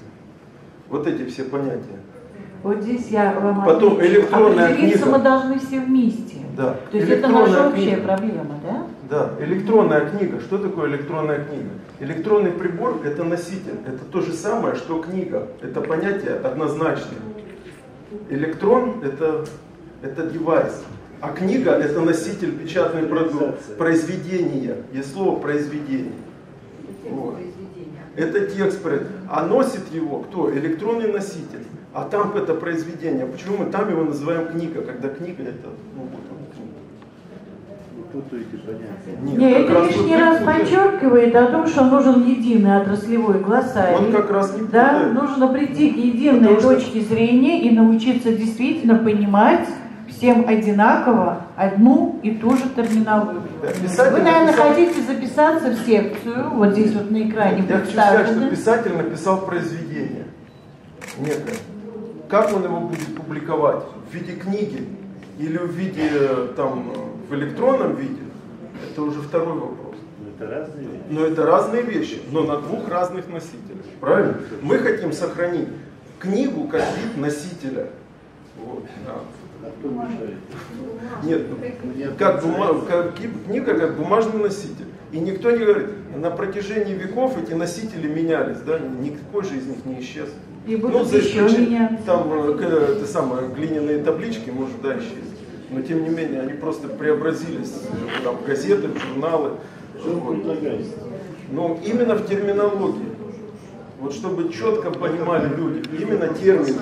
вот эти все понятия. Вот здесь я вам Потом отвечу. электронная Определиться книга. мы должны все вместе. Да. То есть это наша общая книга. проблема, да? Да, электронная книга. Что такое электронная книга? Электронный прибор – это носитель. Это то же самое, что книга. Это понятие однозначное. Электрон – это, это девайс. А книга – это носитель печатной продукции, произведения. Есть слово «произведение». Вот. Это текст, а носит его кто? Электронный носитель. А там это произведение. Почему мы там его называем книга, когда книга это, ну вот он, книга. Путаете понятия. Нет, Нет, это раз лишний раз вы путаете. подчеркивает о том, что нужен единый отраслевой глоссарий. Он как раз не да, нужно прийти к единой Потому что- точке зрения и научиться действительно понимать всем одинаково одну и ту же терминологию. Да, писатель Вы, наверное, написал- хотите записаться в секцию, вот здесь вот на экране Я хочу сказать, что писатель написал произведение некое. Как он его будет публиковать? В виде книги или в виде там в электронном виде? Это уже второй вопрос. Ну, Это разные вещи. Но это разные вещи, но на двух разных носителях. Правильно? Мы хотим сохранить книгу как вид носителя. Вот, да. А? Нет, ну, как бума- как ки- книга как бумажный носитель. И никто не говорит, на протяжении веков эти носители менялись, да, никакой же из них не исчез. И будут за еще исключением- меняться. Там э, к- это самое, глиняные таблички, может, да, исчезли. Но тем не менее, они просто преобразились э, там, в газеты, в журналы. Вот. предлагаете? Ну, именно в терминологии. Вот чтобы четко понимали люди, именно термины,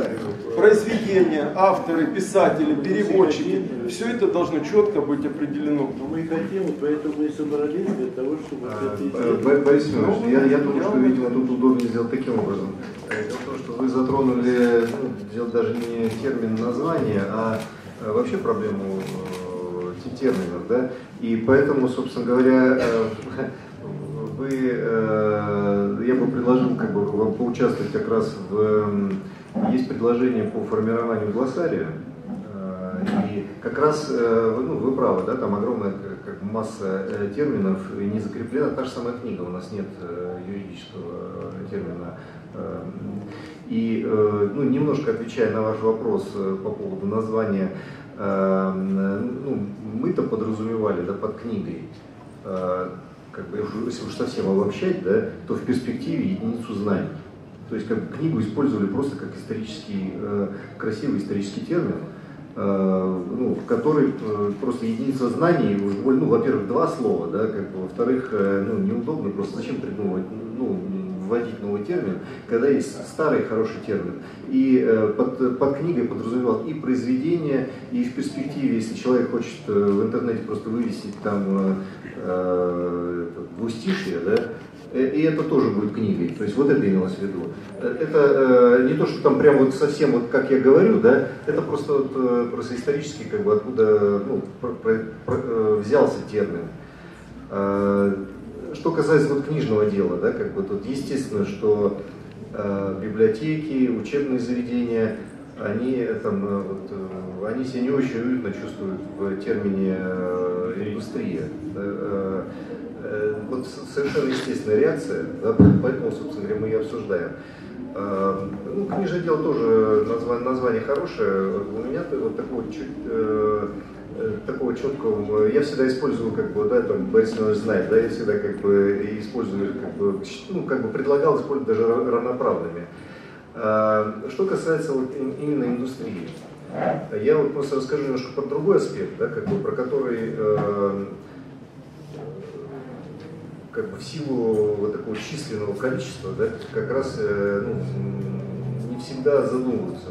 произведения, авторы, писатели, переводчики, все это должно четко быть определено. Ну, мы и хотим, и поэтому мы и собрались для того, чтобы Э, темой- Бо- Борис Семенович, я, я думаю, что, видимо, тут удобнее сделать таким образом. Э, Дело в том, что вы затронули ну, даже не термин названия, а э, вообще проблему э, те- терминов, да, и поэтому, собственно говоря, [LAUGHS] вы, э, я бы предложил как бы вам поучаствовать как раз в, есть предложение по формированию глоссария, Э, И как раз, э, ну, вы правы, да, там огромная как- масса терминов не закреплена. Та же самая книга, у нас нет юридического термина. И, ну, немножко отвечая на ваш вопрос по поводу названия, ну, мы-то подразумевали, да, под книгой, как бы, если уж совсем обобщать, да, то в перспективе единицу знаний. То есть как бы книгу использовали просто как исторический, э, красивый исторический термин, э, ну, в который э, просто единица знаний, ну, во-первых, два слова, да, как бы, во-вторых, э, ну, неудобно, просто зачем придумывать, ну, вводить новый термин, когда есть старый хороший термин. И э, под, под книгой подразумевал и произведение, и в перспективе, если человек хочет э, в интернете просто вывесить там э, э, да, И это тоже будет книгой. То есть вот это имелось в виду. Это э, не то, что там прям вот совсем вот как я говорю, да, это просто вот, просто исторически как бы откуда ну, про- про- про- взялся термин. Э, Что касается вот книжного дела, да, как бы тут естественно, что э, библиотеки, учебные заведения, они, там, э, вот, э, они себя не очень уютно чувствуют в термине э, индустрия. Э, э, вот совершенно естественная реакция, да, поэтому, собственно говоря, мы и обсуждаем. Э, Ну, книжное дело тоже название, название хорошее. У меня вот такого чуть э, э, такого четкого, э, я всегда использую, как бы, да, там, Борис Иванович знает, да, я всегда как бы использую, как бы, ну, как бы предлагал использовать даже ра- равноправными. Э, Что касается вот им- именно индустрии, Я вот просто расскажу немножко про другой аспект, да, как бы, про который э, как бы в силу вот такого численного количества, да, как раз э, ну, не всегда задумываются.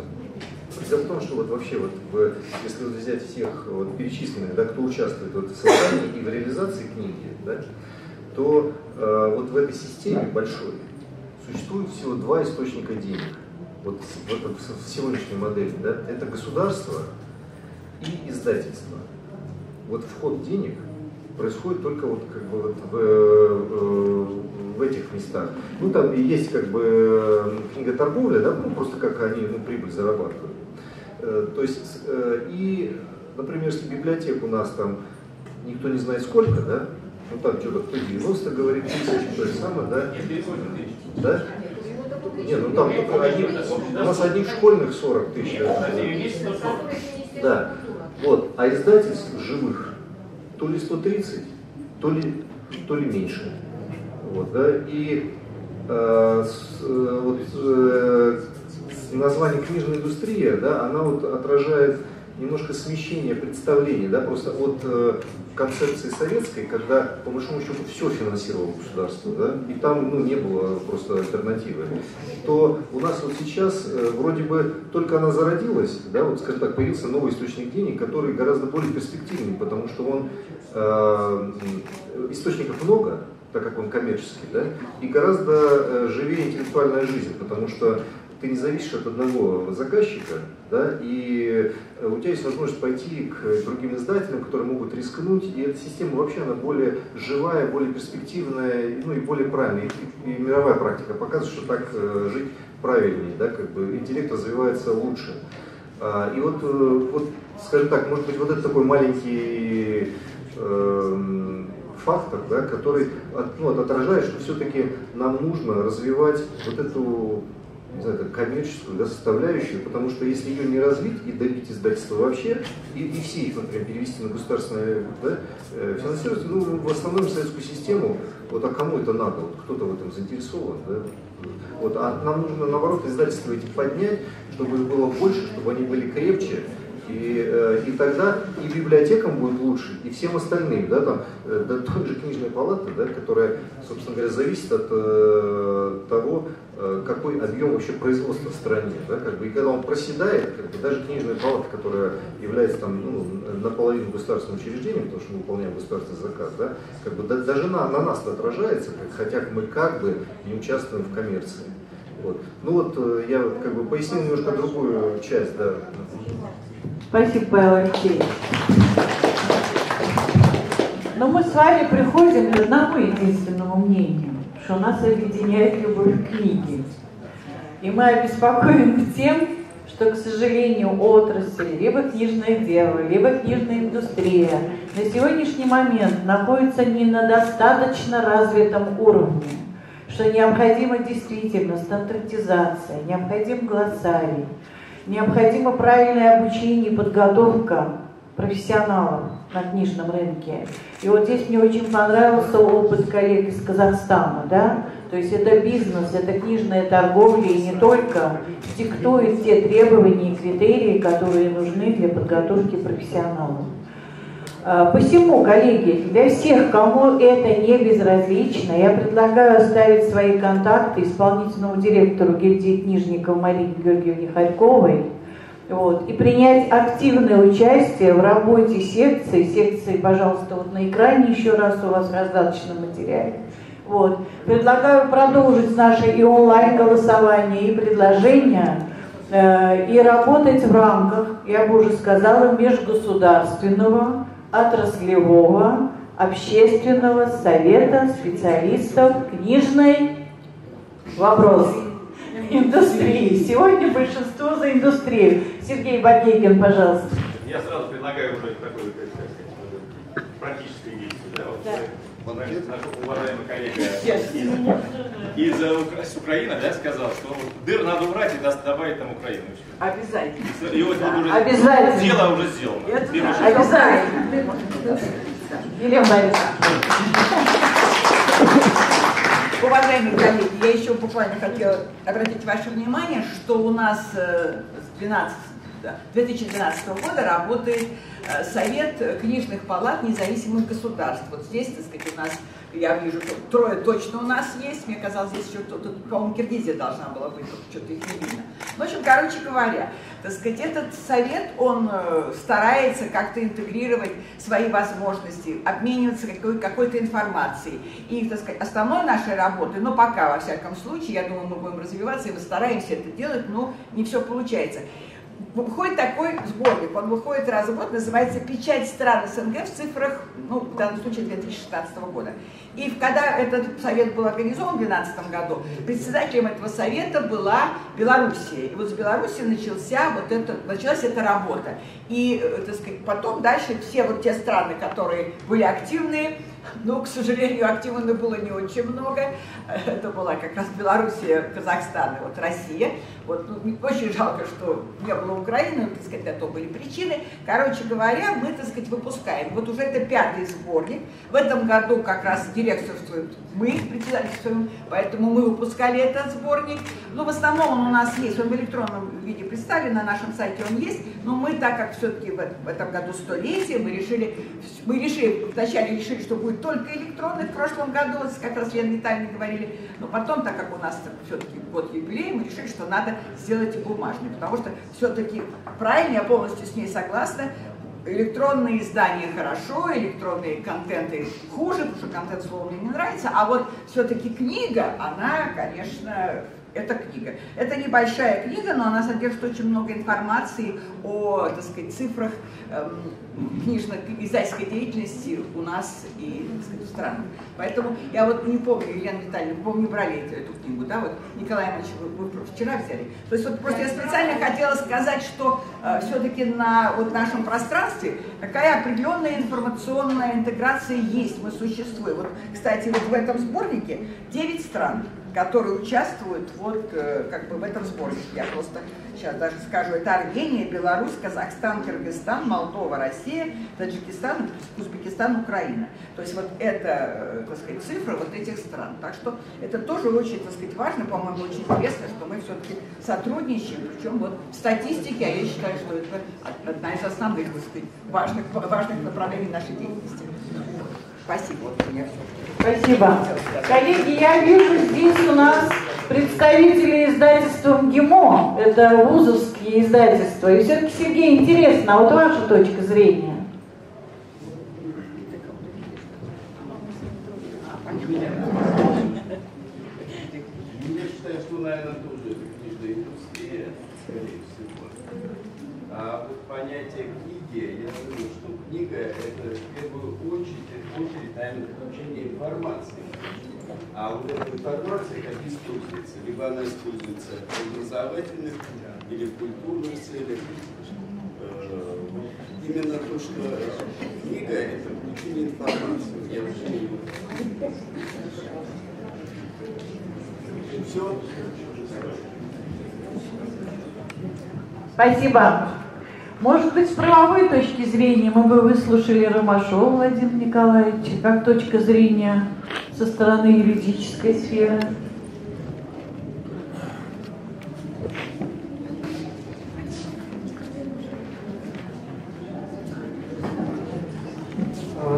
Дело в том, что вот вообще, вот, в, если вот взять всех вот, перечисленных, да, кто участвует вот, в создании и в реализации книги, да, то э, вот в этой системе большой существует всего два источника денег. Вот, вот в сегодняшней модели, да, это государство и издательство. Вот вход денег происходит только вот как бы вот в, э, в этих местах. Ну там есть как бы книга торговля, да, ну просто как они ну, прибыль зарабатывают. Э, то есть э, и, например, если библиотек у нас там никто не знает сколько, да, ну там что-то кто 90 говорит, тысяч, то же самое, да? Да? Не, ну там только одни, у нас одних школьных 40 тысяч. Да. Вот. А издательств живых то ли 130, то ли, то ли меньше. Вот, да? И э, с, э, вот, э, название книжная индустрия, да, она вот отражает немножко смещение представлений, да, просто от э, концепции советской, когда по большому счету все финансировало государство, да, и там ну, не было просто альтернативы, то у нас вот сейчас э, вроде бы только она зародилась, да, вот скажем так, появился новый источник денег, который гораздо более перспективный, потому что он э, источников много, так как он коммерческий, да, и гораздо э, живее интеллектуальная жизнь, потому что ты не зависишь от одного заказчика, да, и э, у тебя есть возможность пойти к другим издателям, которые могут рискнуть, и эта система вообще она более живая, более перспективная, ну и более правильная. И, и мировая практика показывает, что так э, жить правильнее, да, как бы интеллект развивается лучше. А, и вот, э, вот, скажем так, может быть, вот это такой маленький э, фактор, да, который от, ну, отражает, что все-таки нам нужно развивать вот эту не знаю, как коммерческую да, составляющую, потому что если ее не развить и добить издательства вообще, и, и все их, например, перевести на государственное да, э, финансирование, ну, в основном советскую систему, вот а кому это надо, вот кто-то в этом заинтересован, да, вот, а нам нужно, наоборот, издательства эти поднять, чтобы их было больше, чтобы они были крепче, и, э, и тогда и библиотекам будет лучше, и всем остальным, да, там, э, да, той же книжная палата, да, которая, собственно говоря, зависит от э, того, э, какой объем вообще производства в стране, да, как бы, и когда он проседает, как бы, даже книжная палата, которая является там, ну, наполовину государственным учреждением, потому что мы выполняем государственный заказ, да, как бы, да, даже на, на нас это отражается, как, хотя мы как бы не участвуем в коммерции. Вот. Ну вот я как бы пояснил немножко другую часть, да. Спасибо, Павел Алексеевич. Но мы с вами приходим к одному единственному мнению, что нас объединяет любовь к книге. И мы обеспокоены тем, что, к сожалению, отрасль, либо книжное дело, либо книжная индустрия на сегодняшний момент находится не на достаточно развитом уровне, что необходима действительно стандартизация, необходим глоссарий, Необходимо правильное обучение и подготовка профессионалов на книжном рынке. И вот здесь мне очень понравился опыт коллег из Казахстана, да, то есть это бизнес, это книжная торговля, и не только диктует те требования и критерии, которые нужны для подготовки профессионалов. А, посему, коллеги, для всех, кому это не безразлично, я предлагаю оставить свои контакты исполнительному директору гильдии книжников Марине Георгиевне Харьковой вот, и принять активное участие в работе секции. Секции, пожалуйста, вот на экране еще раз у вас раздаточном материале. Вот. Предлагаю продолжить наше и онлайн-голосование, и предложения, э, и работать в рамках, я бы уже сказала, межгосударственного отраслевого общественного совета специалистов книжной вопрос индустрии. Сегодня большинство за индустрию. Сергей Бакейкин, пожалуйста. Я сразу предлагаю вроде такой, как сказать, практической действия. Да? Вот, да. Наш, наш уважаемый коллега [LAUGHS] из, из с Украины да, сказал, что дыр надо убрать и добавить там Украину. Обязательно. И вот да. уже Обязательно. дело уже сделано. Это да. Обязательно. Елена Борисовна. Уважаемые коллеги, я еще буквально хотела обратить ваше внимание, что у нас с 12 2012 года работает э, Совет книжных палат независимых государств. Вот здесь, так сказать, у нас я вижу, трое точно у нас есть. Мне казалось, здесь еще кто-то, по-моему, Киргизия должна была быть, что-то их не видно. В общем, короче говоря, так сказать, этот совет, он э, старается как-то интегрировать свои возможности, обмениваться какой- какой-то информацией. И, так сказать, основной нашей работы, ну, пока, во всяком случае, я думаю, мы будем развиваться, и мы стараемся это делать, но не все получается выходит такой сборник, он выходит раз в год, называется «Печать стран СНГ в цифрах», ну, в данном случае 2016 года. И когда этот совет был организован в 2012 году, председателем этого совета была Белоруссия. И вот с Беларуси начался вот это, началась эта работа. И, э, так сказать, потом дальше все вот те страны, которые были активные, но, к сожалению, активно было не очень много. Это была как раз Белоруссия, Казахстан и вот Россия. Вот, ну, очень жалко, что не было Украины, так сказать, на то были причины. Короче говоря, мы, так сказать, выпускаем. Вот уже это пятый сборник. В этом году как раз директорствует мы, председательствуем, поэтому мы выпускали этот сборник. Ну, в основном он у нас есть, он в электронном виде представлен, на нашем сайте он есть, но мы, так как все-таки в этом году столетие, мы решили, мы решили, вначале решили, что будет только электронный, в прошлом году, как раз Лена Витальевна говорили, но потом, так как у нас все-таки год юбилей, мы решили, что надо сделать и бумажный, потому что все-таки правильно, я полностью с ней согласна, электронные издания хорошо, электронные контенты хуже, потому что контент слово мне не нравится, а вот все-таки книга, она, конечно, это книга. Это небольшая книга, но она содержит очень много информации о, так сказать, цифрах эм, книжно-издательской деятельности у нас и так сказать, в странах. Поэтому я вот не помню, Елена Витальевна, помню, брали эту, эту книгу, да, вот Николай Иванович, вы, вы вчера взяли. То есть вот просто я специально хотела сказать, что э, все-таки на вот нашем пространстве какая определенная информационная интеграция есть, мы существуем. Вот, кстати, вот в этом сборнике 9 стран которые участвуют вот э, как бы в этом сборнике. Я просто сейчас даже скажу, это Армения, Беларусь, Казахстан, Кыргызстан, Молдова, Россия, Таджикистан, Узбекистан, Украина. То есть вот это, э, так сказать, цифры вот этих стран. Так что это тоже очень, так сказать, важно, по-моему, очень интересно, что мы все-таки сотрудничаем, причем вот в статистике, а я считаю, что это одна из основных, так сказать, важных, важных направлений нашей деятельности. Спасибо, вот у меня все. Спасибо. Коллеги, я вижу здесь у нас представители издательства МГИМО, это вузовские издательства. И все-таки, Сергей, интересно, а вот ваша точка зрения? Я считаю, что, наверное, тоже книжная индустрия, скорее всего. А вот понятие книги, я думаю, что книга это в первую очередь, очередь, наверное, получение информации. А вот эта информация как используется? Либо она используется в образовательных или в культурных целях. Э, Именно то, что книга это получение информации. Я все. Спасибо. Может быть, с правовой точки зрения мы бы выслушали Ромашова Владимира Николаевича, как точка зрения со стороны юридической сферы.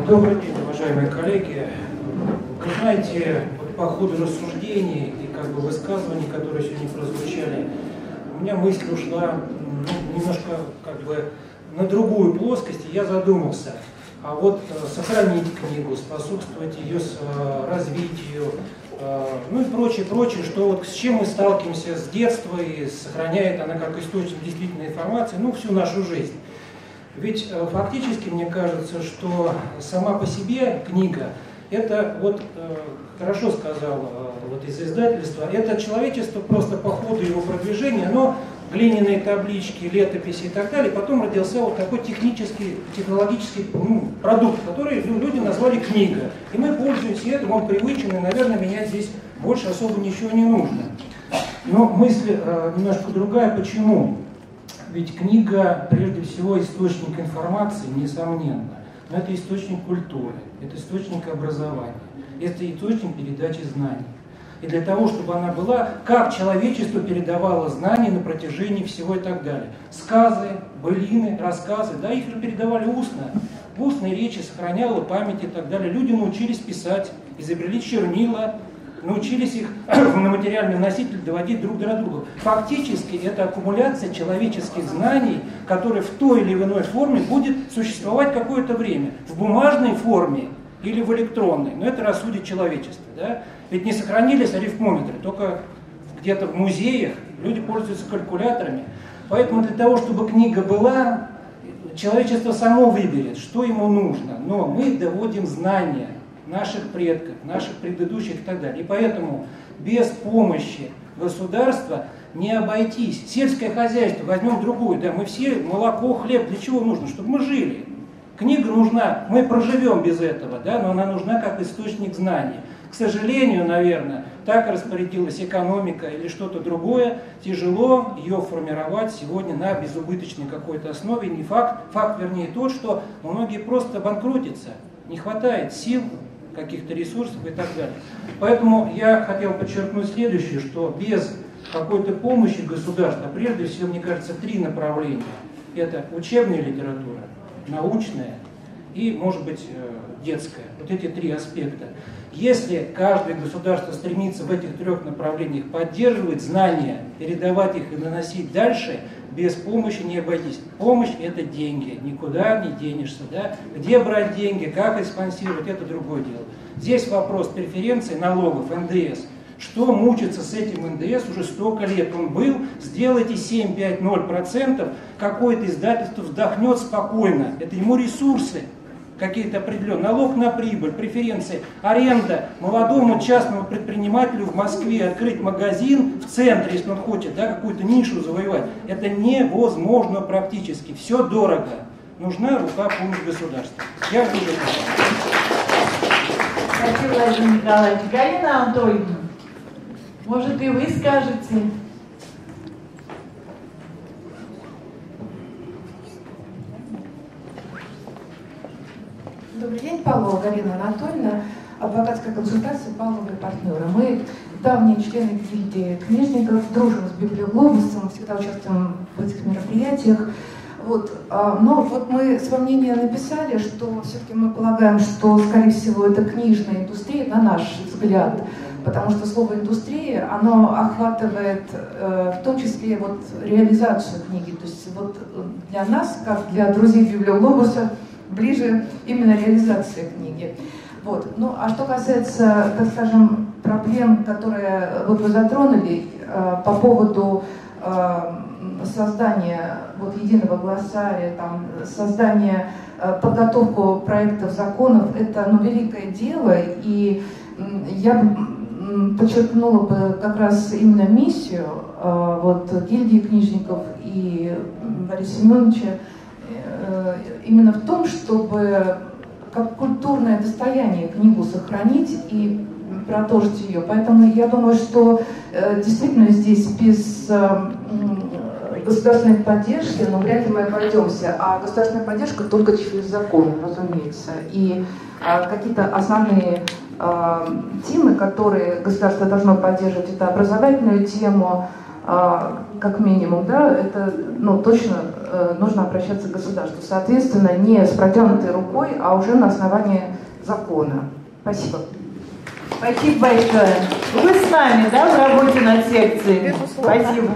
Добрый день, уважаемые коллеги. Вы знаете, по ходу рассуждений и как бы высказываний, которые сегодня прозвучали, у меня мысль ушла ну, немножко как бы на другую плоскость, и я задумался, а вот э, сохранить книгу, способствовать ее э, развитию, э, ну и прочее, прочее, что вот с чем мы сталкиваемся с детства и сохраняет она как источник действительной информации, ну, всю нашу жизнь. Ведь фактически мне кажется, что сама по себе книга, это вот, хорошо сказал э, вот из издательства, это человечество просто по ходу его продвижения, но глиняные таблички, летописи и так далее, потом родился вот такой технический, технологический ну, продукт, который люди назвали книга. И мы пользуемся этим, он привычен, и, наверное, менять здесь больше особо ничего не нужно. Но мысль э, немножко другая. Почему? Ведь книга, прежде всего, источник информации, несомненно. Но это источник культуры, это источник образования, это источник передачи знаний. и для того, чтобы она была, как человечество передавало знания на протяжении всего и так далее. Сказы, былины, рассказы, да, их передавали устно. В устной речи сохраняла память и так далее. Люди научились писать, изобрели чернила, научились их [CLEARS THROAT] на материальный носитель доводить друг до друга. Фактически это аккумуляция человеческих знаний, которая в той или иной форме будет существовать какое-то время. В бумажной форме или в электронной. Но это рассудит человечество. Да? Ведь не сохранились арифмометры, только где-то в музеях люди пользуются калькуляторами. Поэтому для того, чтобы книга была, человечество само выберет, что ему нужно. Но мы доводим знания наших предков, наших предыдущих и так далее. И поэтому без помощи государства не обойтись. Сельское хозяйство, возьмем другую, да, мы все, молоко, хлеб, для чего нужно? Чтобы мы жили. Книга нужна, мы проживем без этого, да, но она нужна как источник знаний. К сожалению, наверное, так распорядилась экономика или что-то другое, тяжело ее формировать сегодня на безубыточной какой-то основе. Не факт, факт вернее тот, что многие просто банкротятся, не хватает сил, каких-то ресурсов и так далее. Поэтому я хотел подчеркнуть следующее, что без какой-то помощи государства, прежде всего, мне кажется, три направления. Это учебная литература, научная и, может быть, э, детская. Вот эти три аспекта. Если каждое государство стремится в этих трех направлениях поддерживать знания, передавать их и наносить дальше, без помощи не обойтись. Помощь – это деньги, никуда не денешься. Да? Где брать деньги, как их спонсировать – это другое дело. Здесь вопрос преференций, налогов, НДС. Что мучиться с этим НДС уже столько лет? Он был, сделайте 7-5-0%, какое-то издательство вдохнет спокойно. Это ему ресурсы какие-то определенные, налог на прибыль, преференции, аренда молодому частному предпринимателю в Москве открыть магазин в центре, если он хочет да, какую-то нишу завоевать, это невозможно практически, все дорого. Нужна рука помощь государства. Я буду Спасибо, Владимир Николаевич. Галина Анатольевна, может и вы скажете? Добрый день, Павлова Галина Анатольевна, адвокатская консультация Павлова и партнеры. Мы давние члены гильдии книжников, дружим с Библиоглобусом, всегда участвуем в этих мероприятиях. Вот. А, но вот мы свое мнение написали, что все-таки мы полагаем, что, скорее всего, это книжная индустрия, на наш взгляд, потому что слово индустрия, оно охватывает э, в том числе вот реализацию книги. То есть вот для нас, как для друзей Библиоглобуса, ближе именно реализация книги. Вот. Ну, а что касается, так скажем, проблем, которые вот вы затронули э, по поводу э, создания вот единого глоссария, там, создания, э, подготовку проектов законов, это ну, великое дело, и я подчеркнула бы как раз именно миссию э, вот, гильдии книжников и Бориса Семеновича, Э, именно в том, чтобы как культурное достояние книгу сохранить и продолжить ее. Поэтому я думаю, что э, действительно здесь без э, государственной поддержки, ну, вряд ли мы обойдемся, а государственная поддержка только через закон, разумеется. И какие-то основные темы, которые государство должно поддерживать, это образовательную тему, как минимум, да, это ну, точно э, нужно обращаться к государству. Соответственно, не с протянутой рукой, а уже на основании закона. Спасибо. Спасибо большое. Вы с нами, да, в работе над секцией? Спасибо.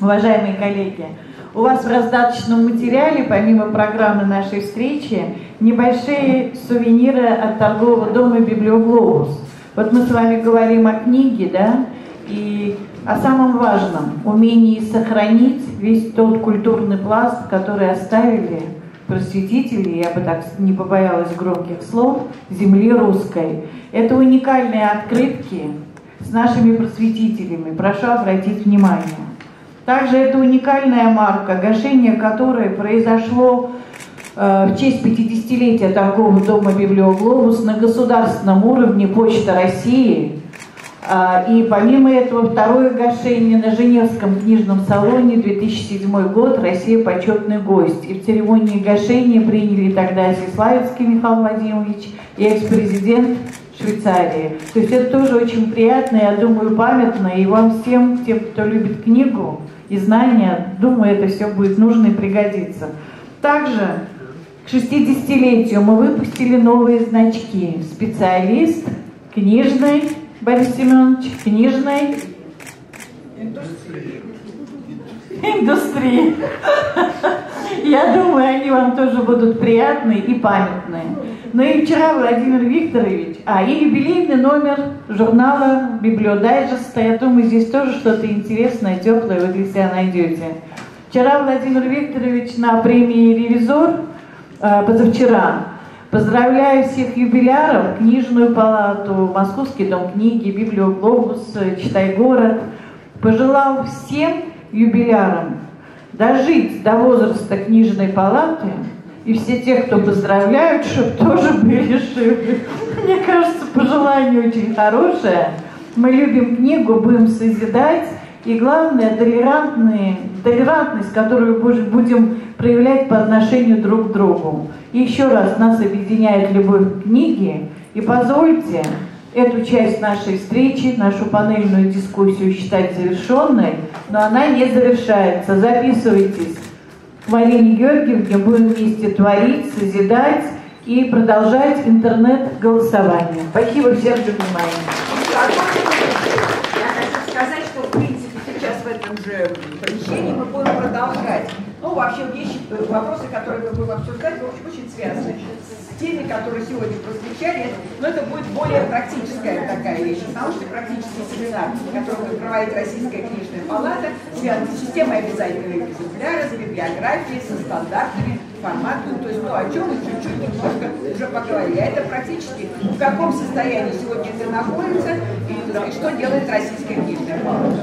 Уважаемые коллеги, у вас в раздаточном материале, помимо программы нашей встречи, небольшие сувениры от торгового дома «Библиоглобус». Вот мы с вами говорим о книге, да, и о самом важном – умении сохранить весь тот культурный пласт, который оставили просветители, я бы так не побоялась громких слов, земли русской. Это уникальные открытки с нашими просветителями. Прошу обратить внимание. Также это уникальная марка, гашение которой произошло э, в честь 50-летия торгового дома «Библиоглобус» на государственном уровне Почта России – а, и помимо этого, второе гашение на Женевском книжном салоне 2007 год «Россия почетный гость». И в церемонии гашения приняли тогда Сеславецкий Михаил Владимирович и экс-президент Швейцарии. То есть это тоже очень приятно, я думаю, памятно. И вам всем, тем, кто любит книгу и знания, думаю, это все будет нужно и пригодится. Также к 60-летию мы выпустили новые значки. Специалист, книжный, Борис Семенович, книжный индустрии. [LAUGHS] Я думаю, они вам тоже будут приятны и памятные. Но и вчера Владимир Викторович, а и юбилейный номер журнала Библиодайджеста, я думаю, здесь тоже что-то интересное, теплое вы для себя найдете. Вчера Владимир Викторович на премии «Ревизор», а, позавчера, Поздравляю всех юбиляров, книжную палату, Московский дом книги, Библиоглобус, Читай город. Пожелал всем юбилярам дожить до возраста книжной палаты, и все те, кто поздравляют, чтобы тоже были живы. Мне кажется, пожелание очень хорошее. Мы любим книгу, будем созидать. И главное, толерантность, которую будем проявлять по отношению друг к другу. И еще раз, нас объединяет любовь к книге. И позвольте эту часть нашей встречи, нашу панельную дискуссию считать завершенной, но она не завершается. Записывайтесь Марине Георгиевне, будем вместе творить, созидать и продолжать интернет-голосование. Спасибо всем за внимание. Сказать, что в принципе сейчас в этом же помещении мы будем продолжать. Ну, вообще вещи, вопросы, которые мы будем обсуждать, в общем, очень связаны теми, которые сегодня прозвучали, но это будет более практическая такая вещь, научный практический семинар, который проводит Российская книжная палата, связан с системой обязательного экземпляра, с библиографией, со стандартами, форматом, то есть то, о чем мы чуть-чуть немножко уже поговорили. А это практически в каком состоянии сегодня это находится и что делает Российская книжная палата.